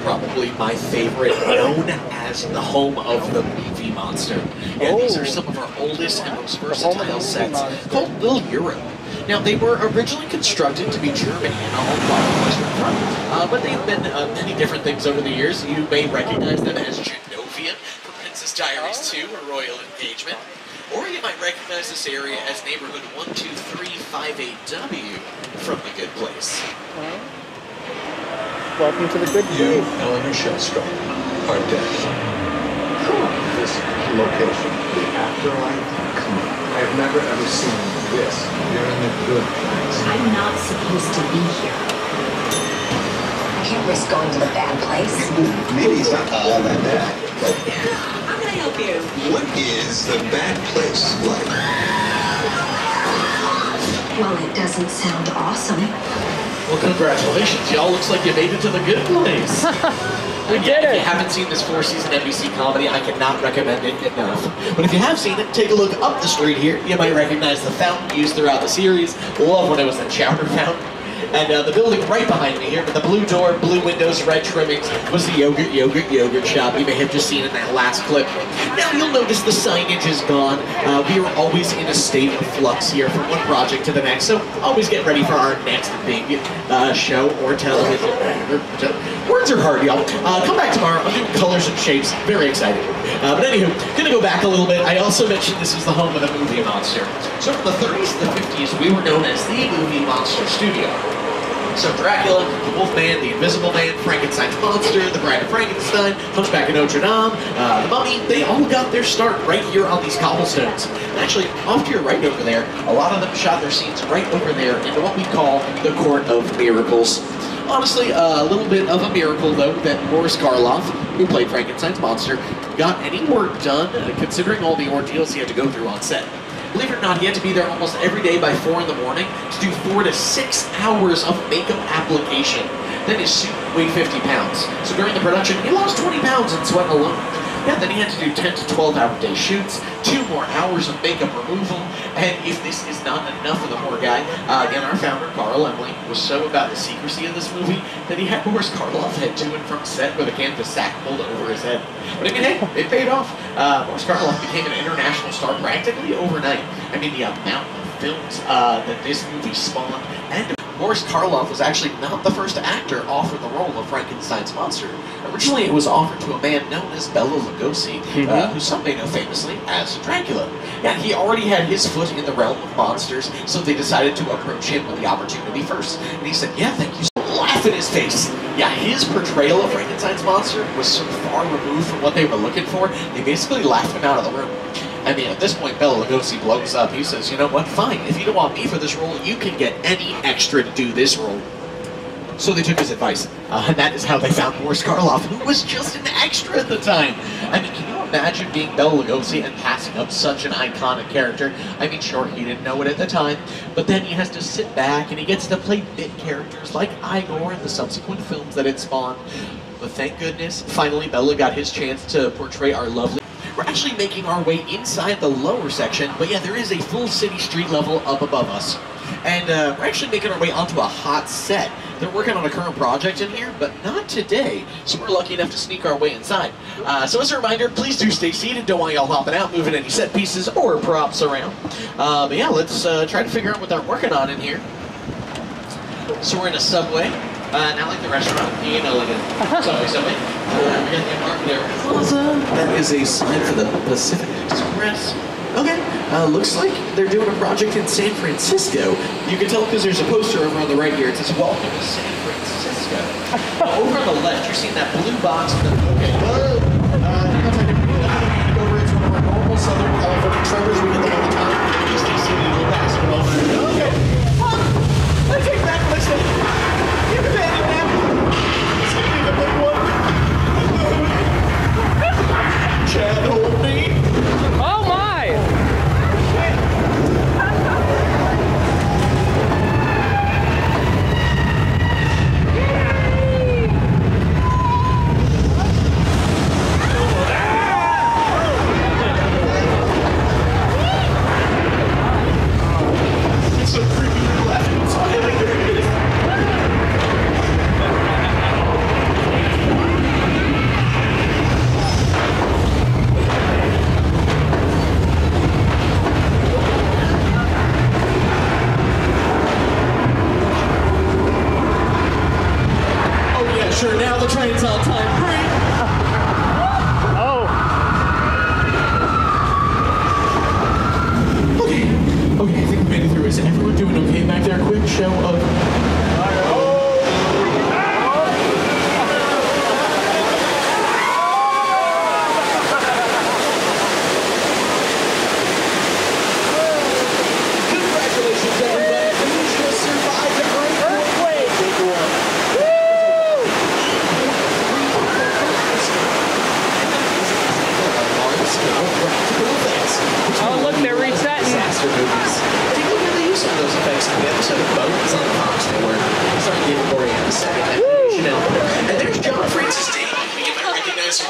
Probably my favorite, known as the home of the movie monster. Yeah, these are some of our oldest and most versatile sets, called Little Europe. Now, they were originally constructed to be Germany and a home on the Western Front, uh, but they've been uh, many different things over the years. You may recognize them as Genovia from Princess Diaries 2 a Royal Engagement. Or you might recognize this area as neighborhood 12358W from The Good Place. Welcome to the good Place. You, place. Eleanor Shellstrop, are dead. This location, the afterlife, come on. I have never ever seen this. You're in the good place. I'm not supposed to be here. I can't risk going to the bad place. Maybe it's not all that bad. But How can I help you? what is the bad place like? Well, it doesn't sound awesome. Well, congratulations. Y'all looks like you made it to the good place. we did it. If you haven't seen this four-season NBC comedy, I cannot recommend it enough. But if you have seen it, take a look up the street here. You might recognize the fountain used throughout the series. Love when it was the chowder fountain. And uh, the building right behind me here, with the blue door, blue windows, red trimmings, was the yogurt, yogurt, yogurt shop you may have just seen in that last clip. Now you'll notice the signage is gone. Uh, we are always in a state of flux here from one project to the next, so always get ready for our next big uh, show or television. Words are hard, y'all. Uh, come back tomorrow. I'm doing colors and shapes. Very excited. Uh, but anywho, gonna go back a little bit. I also mentioned this was the home of the movie monster. So from the 30s to the 50s, we were known as the Movie Monster Studio. So Dracula, the Wolfman, the Invisible Man, Frankenstein's Monster, the Bride of Frankenstein, Hunchback of Notre Dame, uh, the Mummy, they all got their start right here on these cobblestones. And actually, off to your right over there, a lot of them shot their scenes right over there into what we call the Court of Miracles. Honestly, uh, a little bit of a miracle, though, that Boris Karloff, who played Frankenstein's monster, got any work done, uh, considering all the ordeals he had to go through on set. Believe it or not, he had to be there almost every day by 4 in the morning to do 4 to 6 hours of makeup application. Then his suit weighed 50 pounds. So during the production, he lost 20 pounds in sweat alone. Yeah, then he had to do 10 to 12 hour day shoots, two more hours of makeup removal, and if this is not enough of the poor guy, uh, again, our founder, Carl Laemmle, was so about the secrecy of this movie that he had Boris Karloff head to and from set with a canvas sack pulled over his head. But I mean, hey, it paid off. Uh, Boris Karloff became an international star practically overnight. I mean, the amount of films uh, that this movie spawned, and Boris Karloff was actually not the first actor offered the role of Frankenstein's monster. Originally, it was offered to a man known as Bela Lugosi, uh, who some may know famously as Dracula. Yeah, he already had his foot in the realm of monsters, so they decided to approach him with the opportunity first. And he said, "Yeah, thank you." So laugh in his face. Yeah, his portrayal of Frankenstein's monster was so far removed from what they were looking for, they basically laughed him out of the room. I mean, at this point, Bela Lugosi blows up. He says, you know what, fine. If you don't want me for this role, you can get any extra to do this role. So they took his advice. Uh, and that is how they found Boris Karloff, who was just an extra at the time. I mean, can you imagine being Bela Lugosi and passing up such an iconic character? I mean, sure, he didn't know it at the time, but then he has to sit back and he gets to play bit characters like Igor in the subsequent films that it spawned. But thank goodness, finally Bela got his chance to portray our lovely we're actually making our way inside the lower section, but yeah, there is a full city street level up above us. And uh, we're actually making our way onto a hot set. They're working on a current project in here, but not today. So we're lucky enough to sneak our way inside. Uh, so as a reminder, please do stay seated. Don't want y'all hopping out, moving any set pieces or props around. Uh, but yeah, let's uh, try to figure out what they're working on in here. So we're in a subway. Uh, not like the restaurant, you know, like a subway, subway. Uh, we got the mark there. That is a sign for the Pacific Express. Okay, uh, looks like they're doing a project in San Francisco. You can tell because there's a poster over on the right here. It says, Welcome to San Francisco. Over on the left, you're seeing that blue box. Okay, whoa. Chad, hold me. Oh my! It's so creepy to laugh and smiling. Oh yeah, sure. Now the train's on time. Great. Oh. Okay. Okay, I think we made it through. Is everyone doing okay back there? Quick show of. Congratulations, everybody. You just survived a great earthquake. Big one. Oh, look, they're resetting. Disaster movies. Take a look at the use of those effects in the episode of Bones on Fox Network. Starring David Boreanaz a second animation element. And there's John Francis Daley. You might recognize him.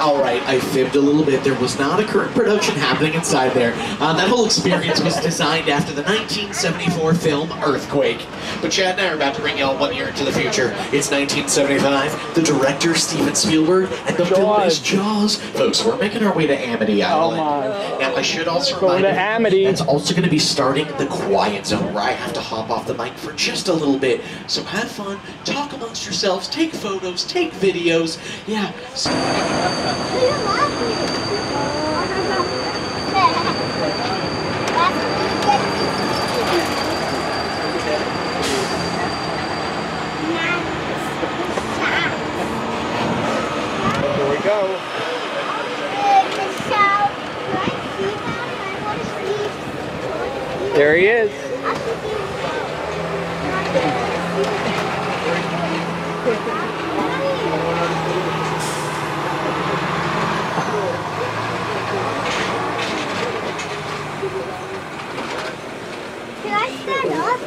All right, I fibbed a little bit. There was not a current production happening inside there. Uh, that whole experience was designed after the 1974 film Earthquake. But Chad and I are about to bring y'all one year into the future. It's 1975. The director, Steven Spielberg, and the film is Jaws. Folks, we're making our way to Amity Island. Oh Now, I should also Going remind to you, Amity. that's also going to be starting the quiet zone, where I have to hop off the mic for just a little bit. So have fun, talk amongst yourselves, take photos, take videos. Yeah. So- Here we go. There he is. Can I stand up?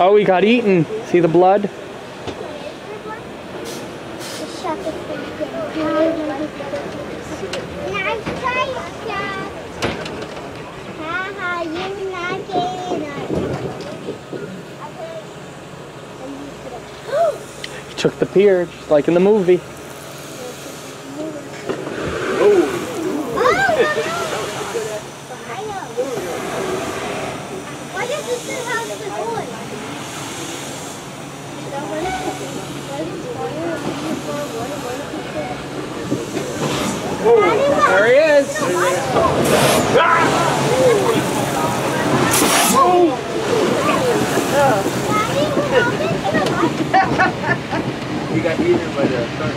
Oh, he got eaten. See the blood? Took the pier, just like in the movie. Why does this thing have the door? There he is. You got eaten by the shark.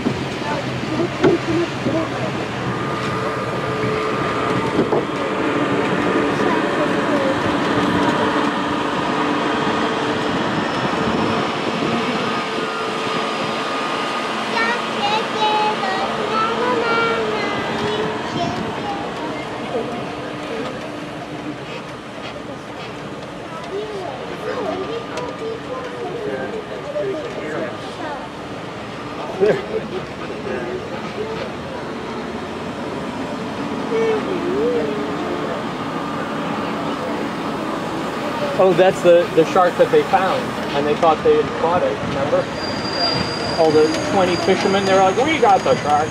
Oh, that's the, the shark that they found. And they thought they had caught it, remember? All the 20 fishermen, they were like, we got the shark.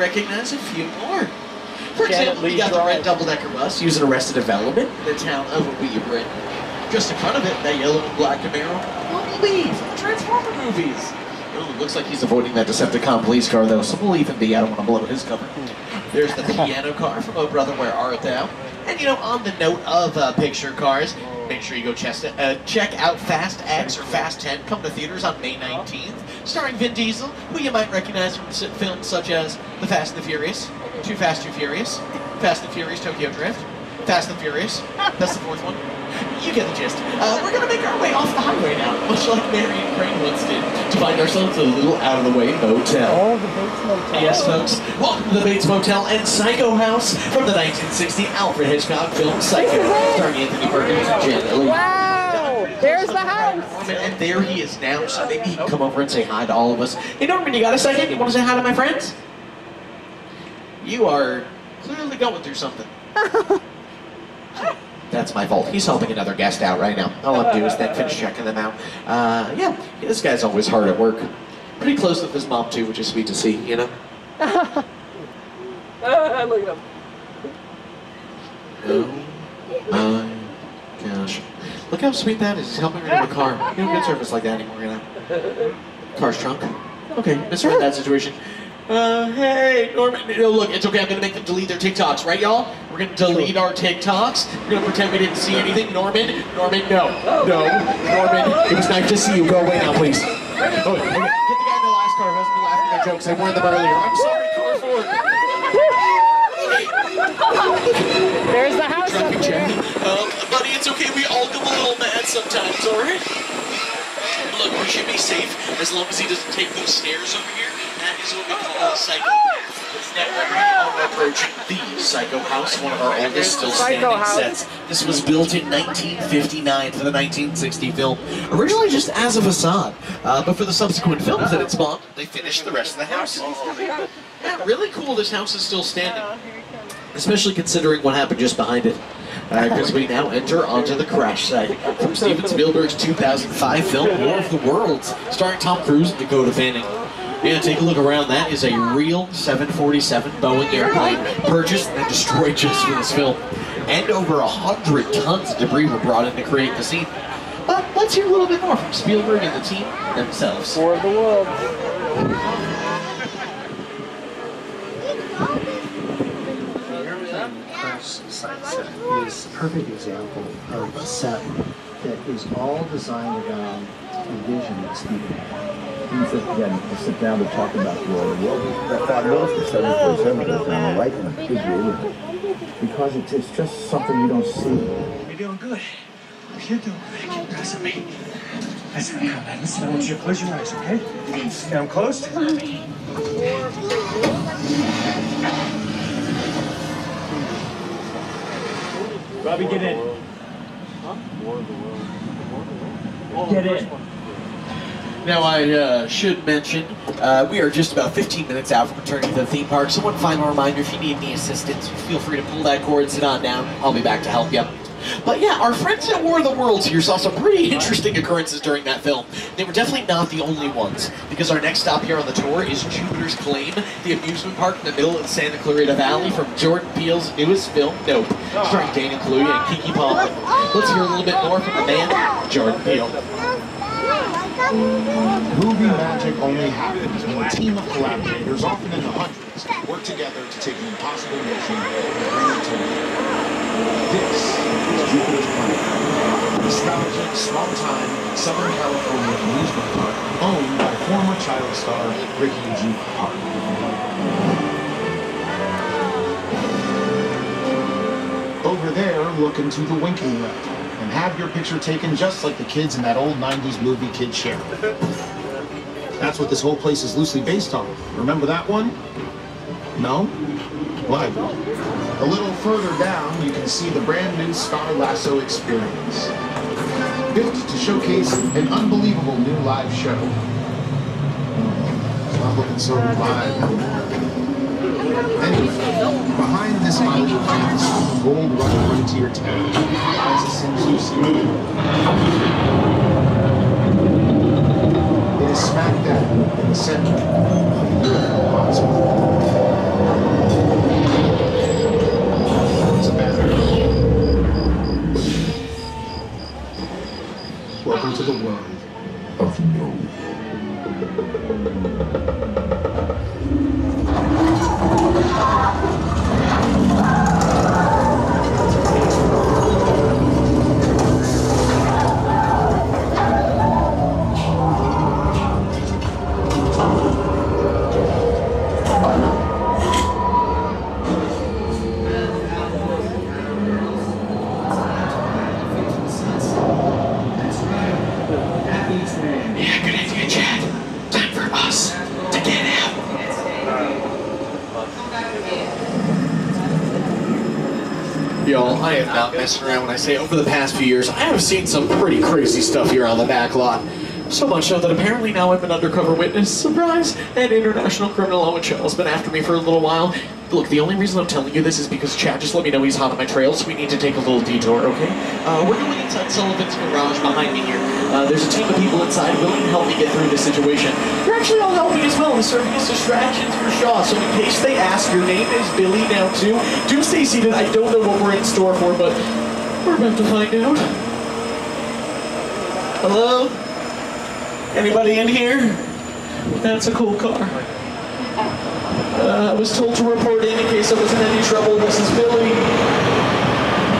Recognize a few more. For example, we got the red double-decker bus using Arrested Development in the town of Wee Britain. Just in front of it, that yellow and black Camaro, Bumblebee from Transformer movies. Looks like he's avoiding that Decepticon police car though, so we'll him be. I don't want to blow his cover. There's the piano car from Oh Brother Where Art Thou? And you know, on the note of uh, picture cars, make sure you go chest uh, check out Fast X or Fast 10, come to theaters on May 19th, starring Vin Diesel, who you might recognize from films such as The Fast and the Furious, Too Fast, Too Furious, Fast and Furious Tokyo Drift, Fast and Furious, that's the fourth one. You get the gist. Uh, we're gonna make our way off the highway now, much like Marion Crane once did, to find ourselves a little out-of-the-way motel. Oh, the Bates Motel. Yes, folks. Welcome to the Bates Motel and Psycho House from the 1960 Alfred Hitchcock film Psycho, starring Anthony Perkins and Janet Leigh. Wow! There's the house! Norman, and there he is now, so maybe he can come over and say hi to all of us. Hey, Norman, you got a second? You want to say hi to my friends? You are clearly going through something. That's my fault. He's helping another guest out right now. All I'm do is then finish checking them out. Uh, yeah, this guy's always hard at work. Pretty close with his mom too, which is sweet to see, you know? Look at him. Oh my gosh. Look how sweet that is. He's helping her to a car. You don't get service like that anymore, you know? Car's trunk. Okay, misread that situation. Uh, hey, Norman. No, look, it's okay. I'm gonna make them delete their TikToks, right, y'all? We're gonna delete our TikToks. We're gonna pretend we didn't see anything. Norman, Norman, no, no, Norman. It was nice to see you. Go away now, please. Oh, okay. Get the guy in the last car who hasn't been laughing at jokes. I warned them earlier. I'm sorry, car four. There's the house up there. Um, buddy, it's okay. We all go a little mad sometimes, alright? Look, we should be safe as long as he doesn't take those stairs over here. That is what we call a psychopath. Now, we are approaching the Psycho House, one of our oldest still standing House. sets. This was built in 1959 for the 1960 film, originally just as a facade. Uh, but for the subsequent films that it spawned, they finished the rest of the house. Yeah, really cool this house is still standing. Especially considering what happened just behind it. Uh, because we now enter onto the crash site from Steven Spielberg's 2005 film War of the Worlds, starring Tom Cruise and Dakota Fanning. Yeah, take a look around. That is a real 747 Boeing airplane purchased and destroyed just for this film. And over a hundred tons of debris were brought in to create the scene. But let's hear a little bit more from Spielberg and the team themselves. War of the Worlds. Site set is a perfect example of a set that is all designed around a vision that Stephen had. You sit, again, you sit down to talk about the world. The world, that thought knows the 747 goes down right in a big way. Because it's, it's just something you don't see. You're doing good. You're doing good. Keep pressing me. Listen, come on. Listen, I want you to close your eyes, okay? Now I'm closed. Robbie, get in. Get in. Now, I uh, should mention, uh, we are just about 15 minutes out from returning to the theme park, so one final reminder, if you need any assistance, feel free to pull that cord, sit on down, I'll be back to help you. But yeah, our friends at War of the Worlds here saw some pretty interesting occurrences during that film. They were definitely not the only ones, because our next stop here on the tour is Jupiter's Claim, the amusement park in the middle of Santa Clarita Valley from Jordan Peele's newest film, Nope, starring Daniel Kaluuya and Keke Palmer. Let's hear a little bit more from the man, Jordan Peele. Movie magic only happens when a team of collaborators, often in the hundreds, work together to take an impossible mission and bring it to life. This is Jupiter's Planet, nostalgic, small-time Southern California amusement park owned by former child star Ricky G. Park. Over there, look into the winking lip and have your picture taken just like the kids in that old 90s movie Kid Show. That's what this whole place is loosely based on. Remember that one? No? Why? A little further down, you can see the brand new Star Lasso experience. Built to showcase an unbelievable new live show. It's not looking so live. Anyway, behind this island fence, gold rush frontier town, lies a Sim is smack dab in the center of the UFO Welcome to the world of no. messing around when I say over the past few years, I have seen some pretty crazy stuff here on the back lot. So much so that apparently now I'm an undercover witness. Surprise! And international criminal Owen Shaw's been after me for a little while. Look, the only reason I'm telling you this is because Chad just let me know he's hot on my trail, so we need to take a little detour, okay? Uh, we're going inside Sullivan's garage behind me here. Uh, there's a team of people inside willing to help me get through this situation. They're actually all helping as well. They're serving as distractions for Shaw. So in case they ask, your name is Billy now too. Do stay seated. I don't know what we're in store for, but we're about to find out. Hello? Anybody in here? That's a cool car. Uh, I was told to report in in case I was in any trouble. This is Billy.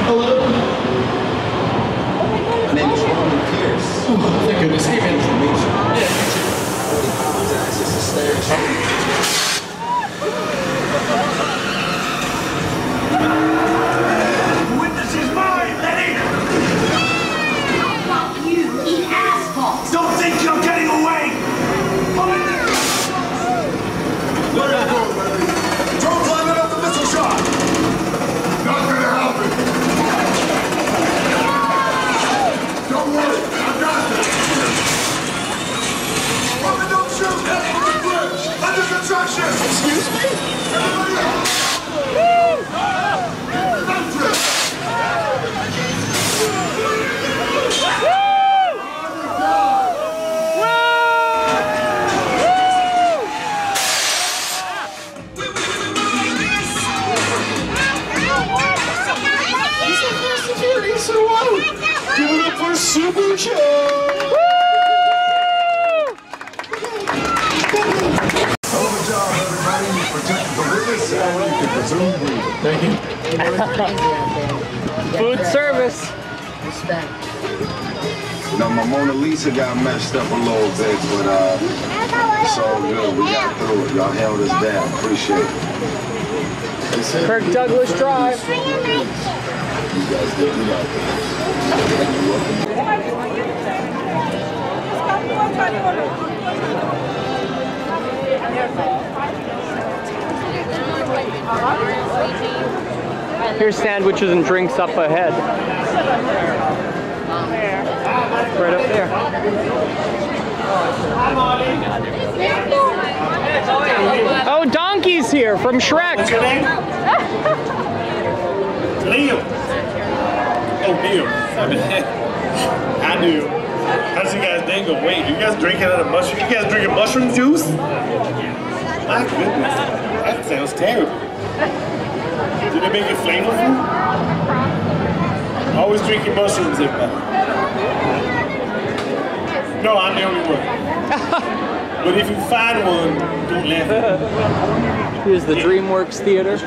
Hello? My name is Ronald Pierce. Oh, thank goodness. Hey, Food service. You know, my Mona Lisa got messed up a little bit, but uh, it's all good. We got through it. Y'all held us down. Appreciate it. Kirk Douglas Drive. You guys did good out Here's sandwiches and drinks up ahead. Right up there. Oh, Donkey's here from Shrek. Neil. Oh, Neil. I mean, I do. How's you guys name go? Wait, you guys drinking out of mushroom? You guys drinking mushroom juice? My goodness, that sounds terrible. Did they make it flavorful? Always drinking mushrooms, eh, everybody. No, I'm the only one. but if you find one, don't laugh. Here's the DreamWorks Theater.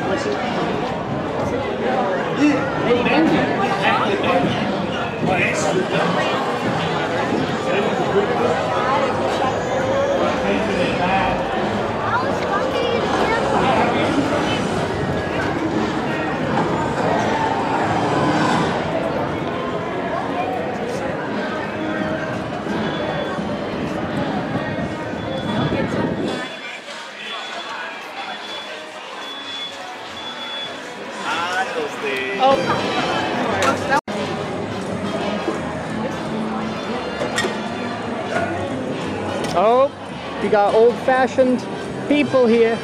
Oh, you got old-fashioned people here.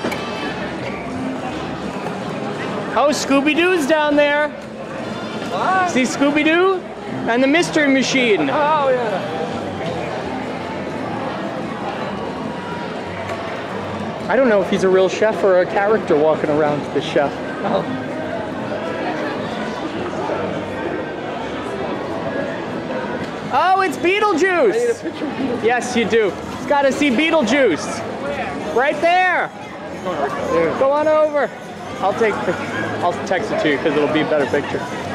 Oh, Scooby-Doo's down there. What? See Scooby-Doo? And the Mystery Machine. Oh, yeah. I don't know if he's a real chef or a character walking around the chef. Oh, oh it's Beetlejuice! Yes, you do. Got to see Beetlejuice. Right there. Go on over. I'll take. I'll text it to you because it'll be a better picture.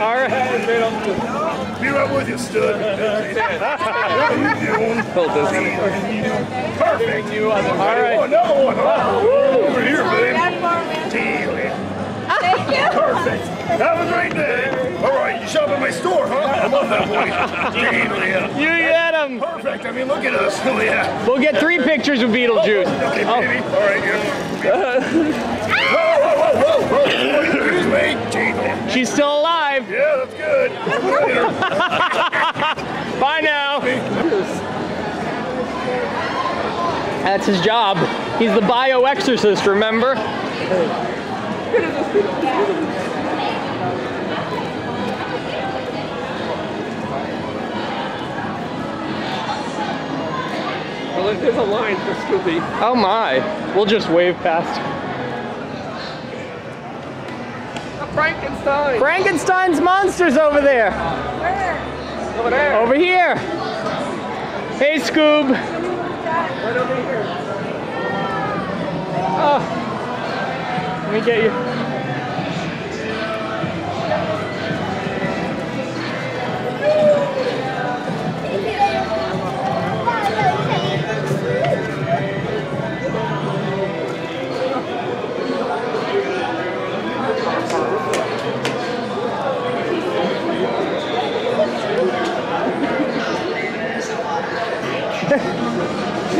All right. Be right with you, stud. You doing? Perfect. All right. Oh, another one. huh? Over here, baby. Deal. Thank you. Perfect. Have a great day. All right, you shop at my store, huh? I love that boy. You get him. Perfect. I mean, look at us. Oh, yeah. We'll get three pictures of Beetlejuice. Oh, okay, Oh. baby. All right, yeah. Whoa, whoa, whoa, whoa, whoa. Excuse me. She's still alive. Yeah, that's good. Bye now. That's his job. He's the bio-exorcist, remember? Well, there's a line for Scooby. Oh my. We'll just wave past. A Frankenstein. Frankenstein's monsters over there. Over there. Over here. Hey, Scoob. Right over here. Oh. Let me get you.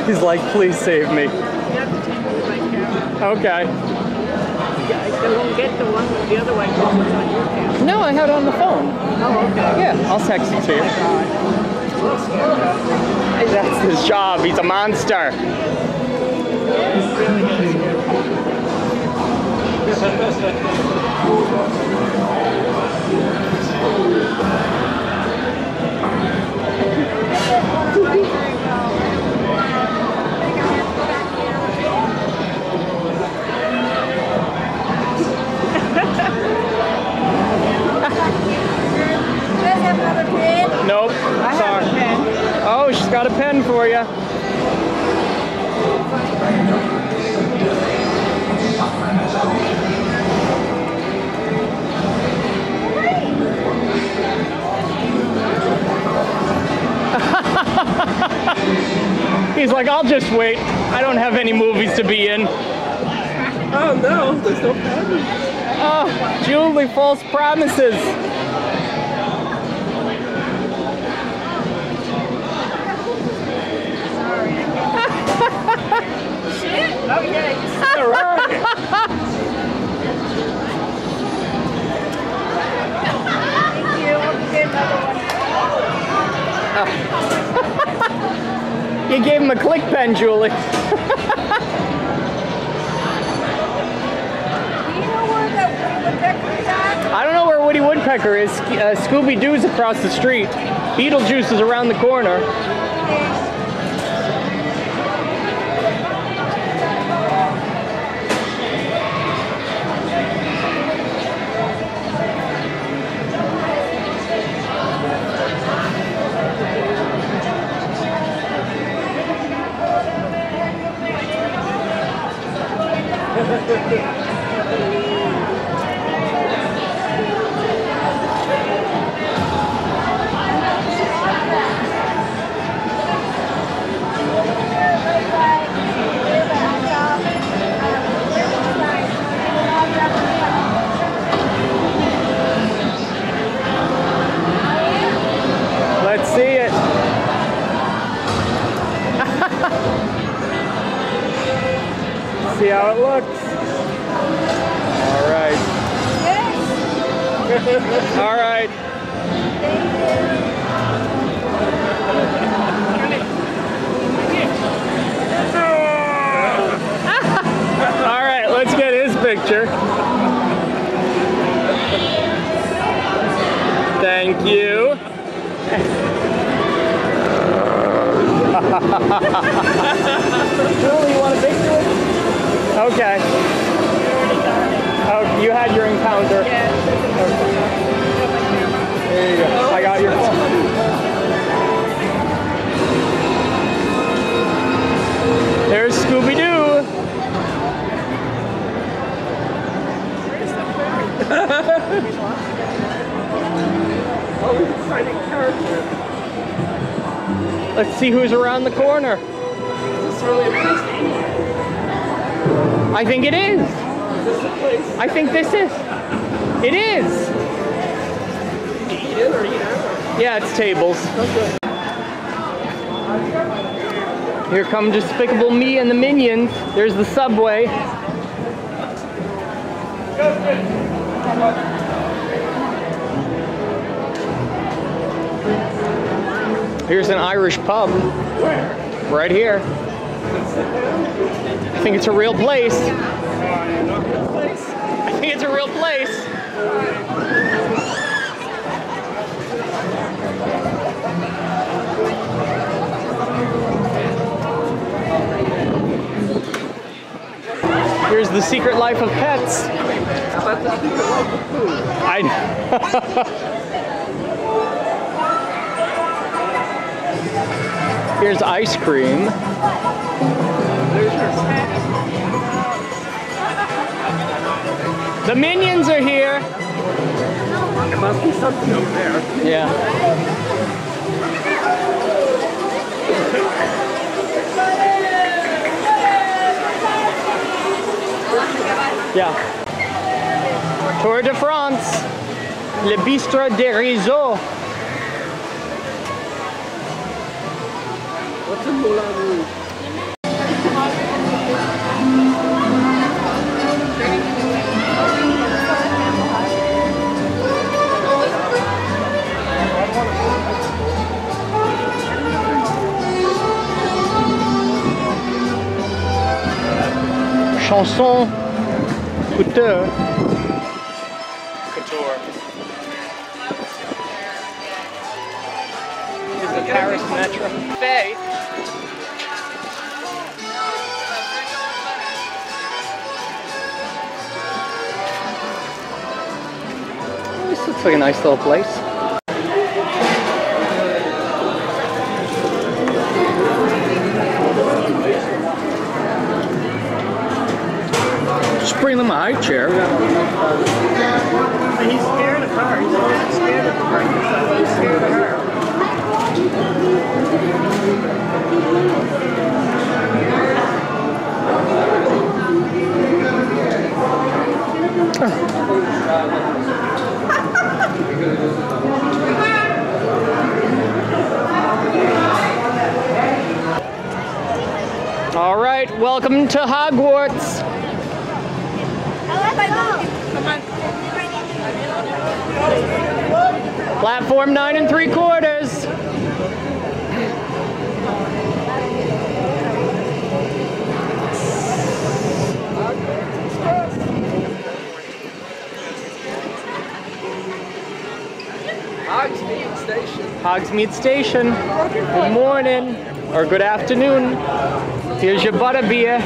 He's like, please save me. Okay. I won't get the one, the other one, because it's on your camera. No, I had it on the phone. Oh, okay. Yeah, I'll text it to you. Oh, that's his job. He's a monster. Nope. I Sorry. Oh, she's got a pen for you. He's like, I'll just wait. I don't have any movies to be in. Oh no, there's no pattern. Oh, Julie, false promises. Oh, yeah. You. You gave him a click pen, Julie. I don't know where Woody Woodpecker is. Uh, Scooby Doo's across the street. Beetlejuice is around the corner. Let's see see how it looks. All right. All right. All right, let's get his picture. picture. Thank you. Julie, you want a picture? Okay. Oh, you had your encounter. There you go. I got your phone. There's Scooby Doo. Let's see who's around the corner. I think it is. I think this is. It is. Yeah, it's tables. Here come Despicable Me and the Minions. There's the subway. Here's an Irish pub. Where? Right here. I think it's a real place. I think it's a real place. Here's the secret life of pets. I Here's ice cream. The minions are here. There must be something over there. Yeah. Yeah. Tour de France. Le Bistro des Réseaux. What's in Moulin Rouge? Chanson couture. Couture. Is the Paris Metro. Bay. Looks like a nice little place. Just bring them a high chair. He's scared of her. He's not scared of her. He's scared of her. All right, welcome to Hogwarts. Platform nine and three quarters. Hogsmeade Station. Hogsmeade Station. Good morning or good afternoon. Here's your butterbeer.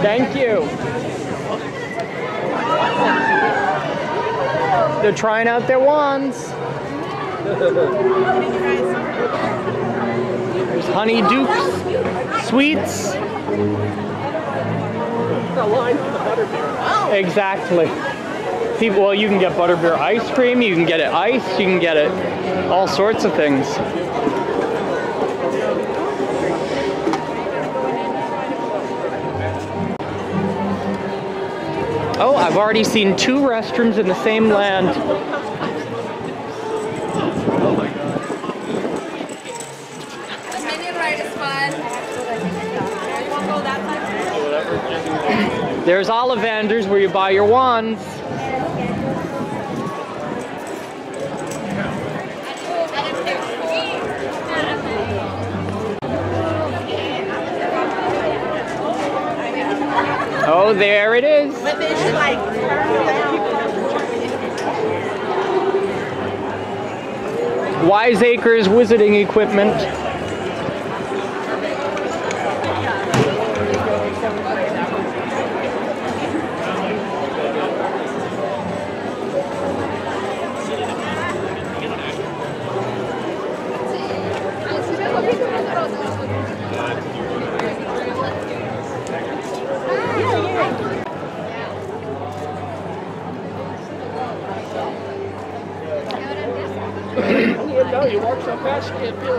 Thank you. They're trying out their wands. There's Honeydukes, sweets. Exactly. See, well, you can get butterbeer ice cream, you can get it iced, you can get it all sorts of things. Oh, I've already seen two restrooms in the same land. There's Ollivanders where you buy your wands. Oh, there it they should like. Wiseacres Wizarding Equipment. No, you walk so fast you can't feel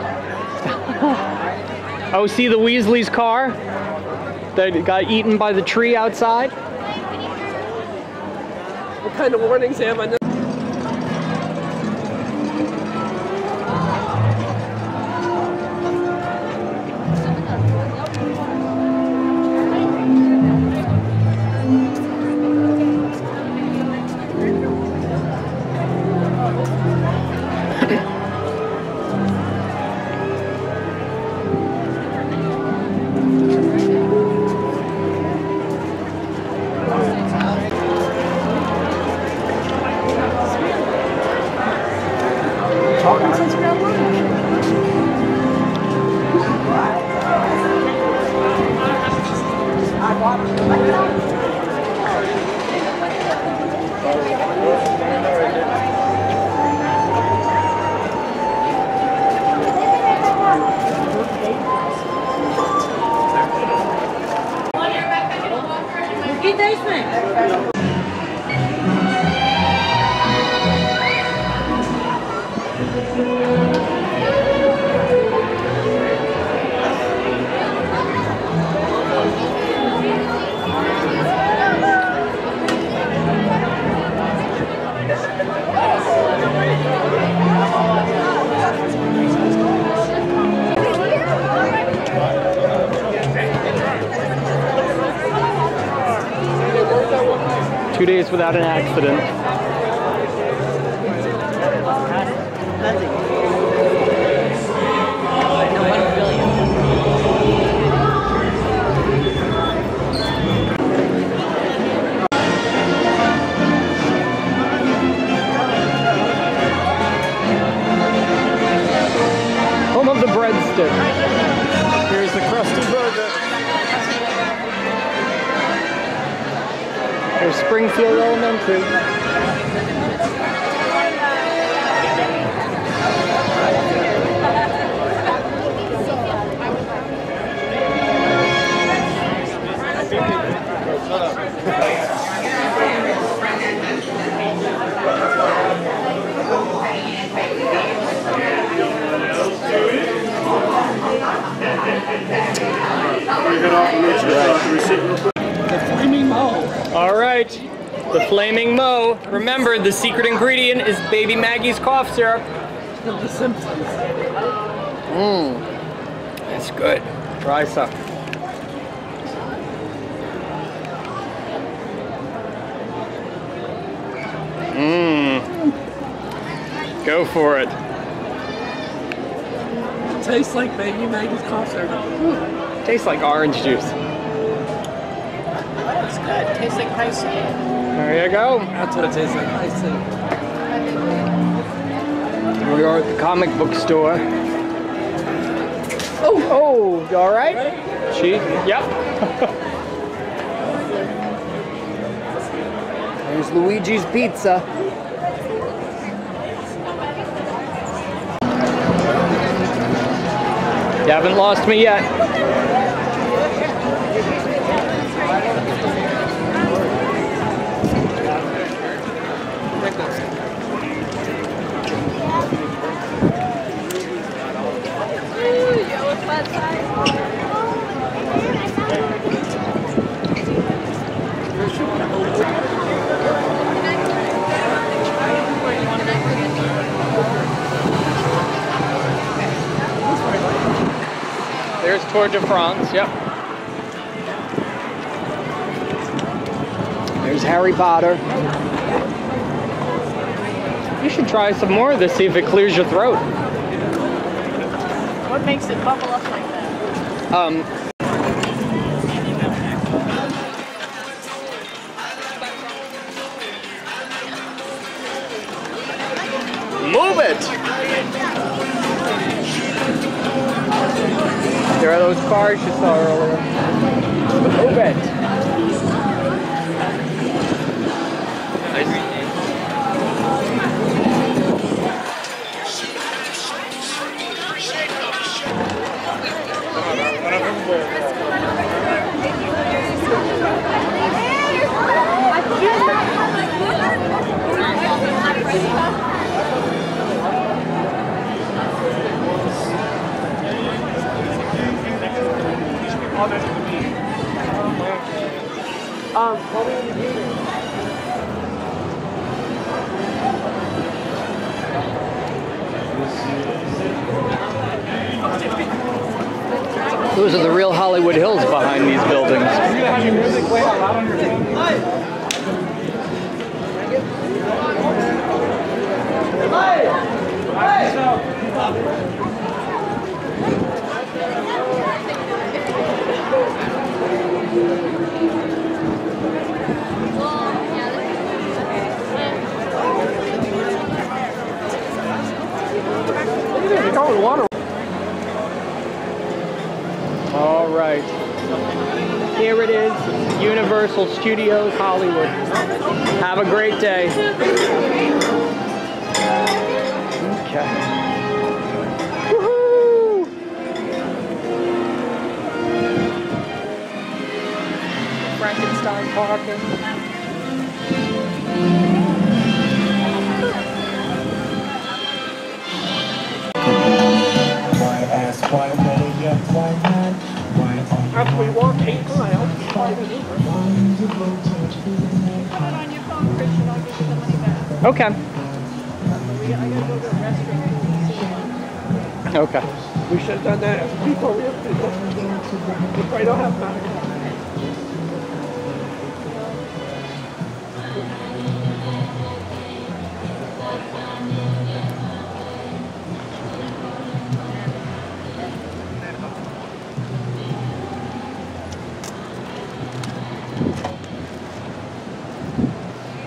see the Weasley's car that got eaten by the tree outside? What kind of warnings am I? Two days without an accident. Springfield the secret ingredient is Baby Maggie's cough syrup. Of the Simpsons. Mmm, that's good. Try some. Mmm. Go for it. Tastes like baby Maggie's cough syrup. Tastes like orange juice. That's good. Tastes like ice cream. There you go. That's what it tastes like. I see. We are at the comic book store. Oh, oh, you all right? She, yep. There's Luigi's Pizza. You haven't lost me yet. There's Tour de France, yep. There's Harry Potter. You should try some more of this, see if it clears your throat. What makes it bubble up like that? Um, Okay. Okay. We should have done that before we have to. If I don't have money.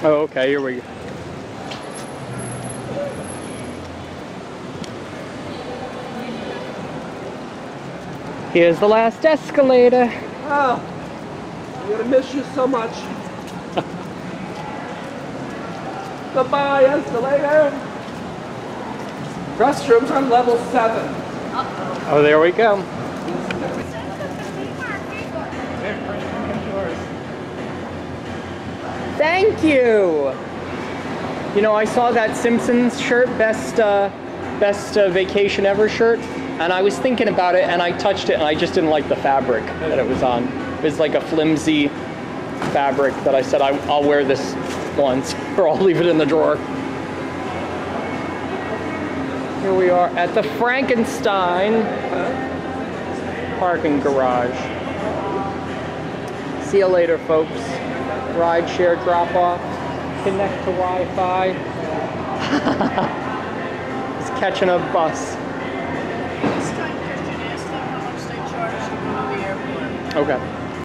Oh, okay, here we go. Here's the last escalator. Oh, I'm gonna miss you so much. Goodbye, escalator. Restrooms on level seven. Oh, there we go. Thank you. You know, I saw that Simpsons shirt, best uh, best uh, vacation ever shirt, and I was thinking about it, and I touched it, and I just didn't like the fabric that it was on. It was like a flimsy fabric that I said I'll wear this once, or I'll leave it in the drawer. Here we are at the Frankenstein parking garage. See you later, folks. Ride share drop off. Connect to Wi Fi. He's catching a bus. Okay.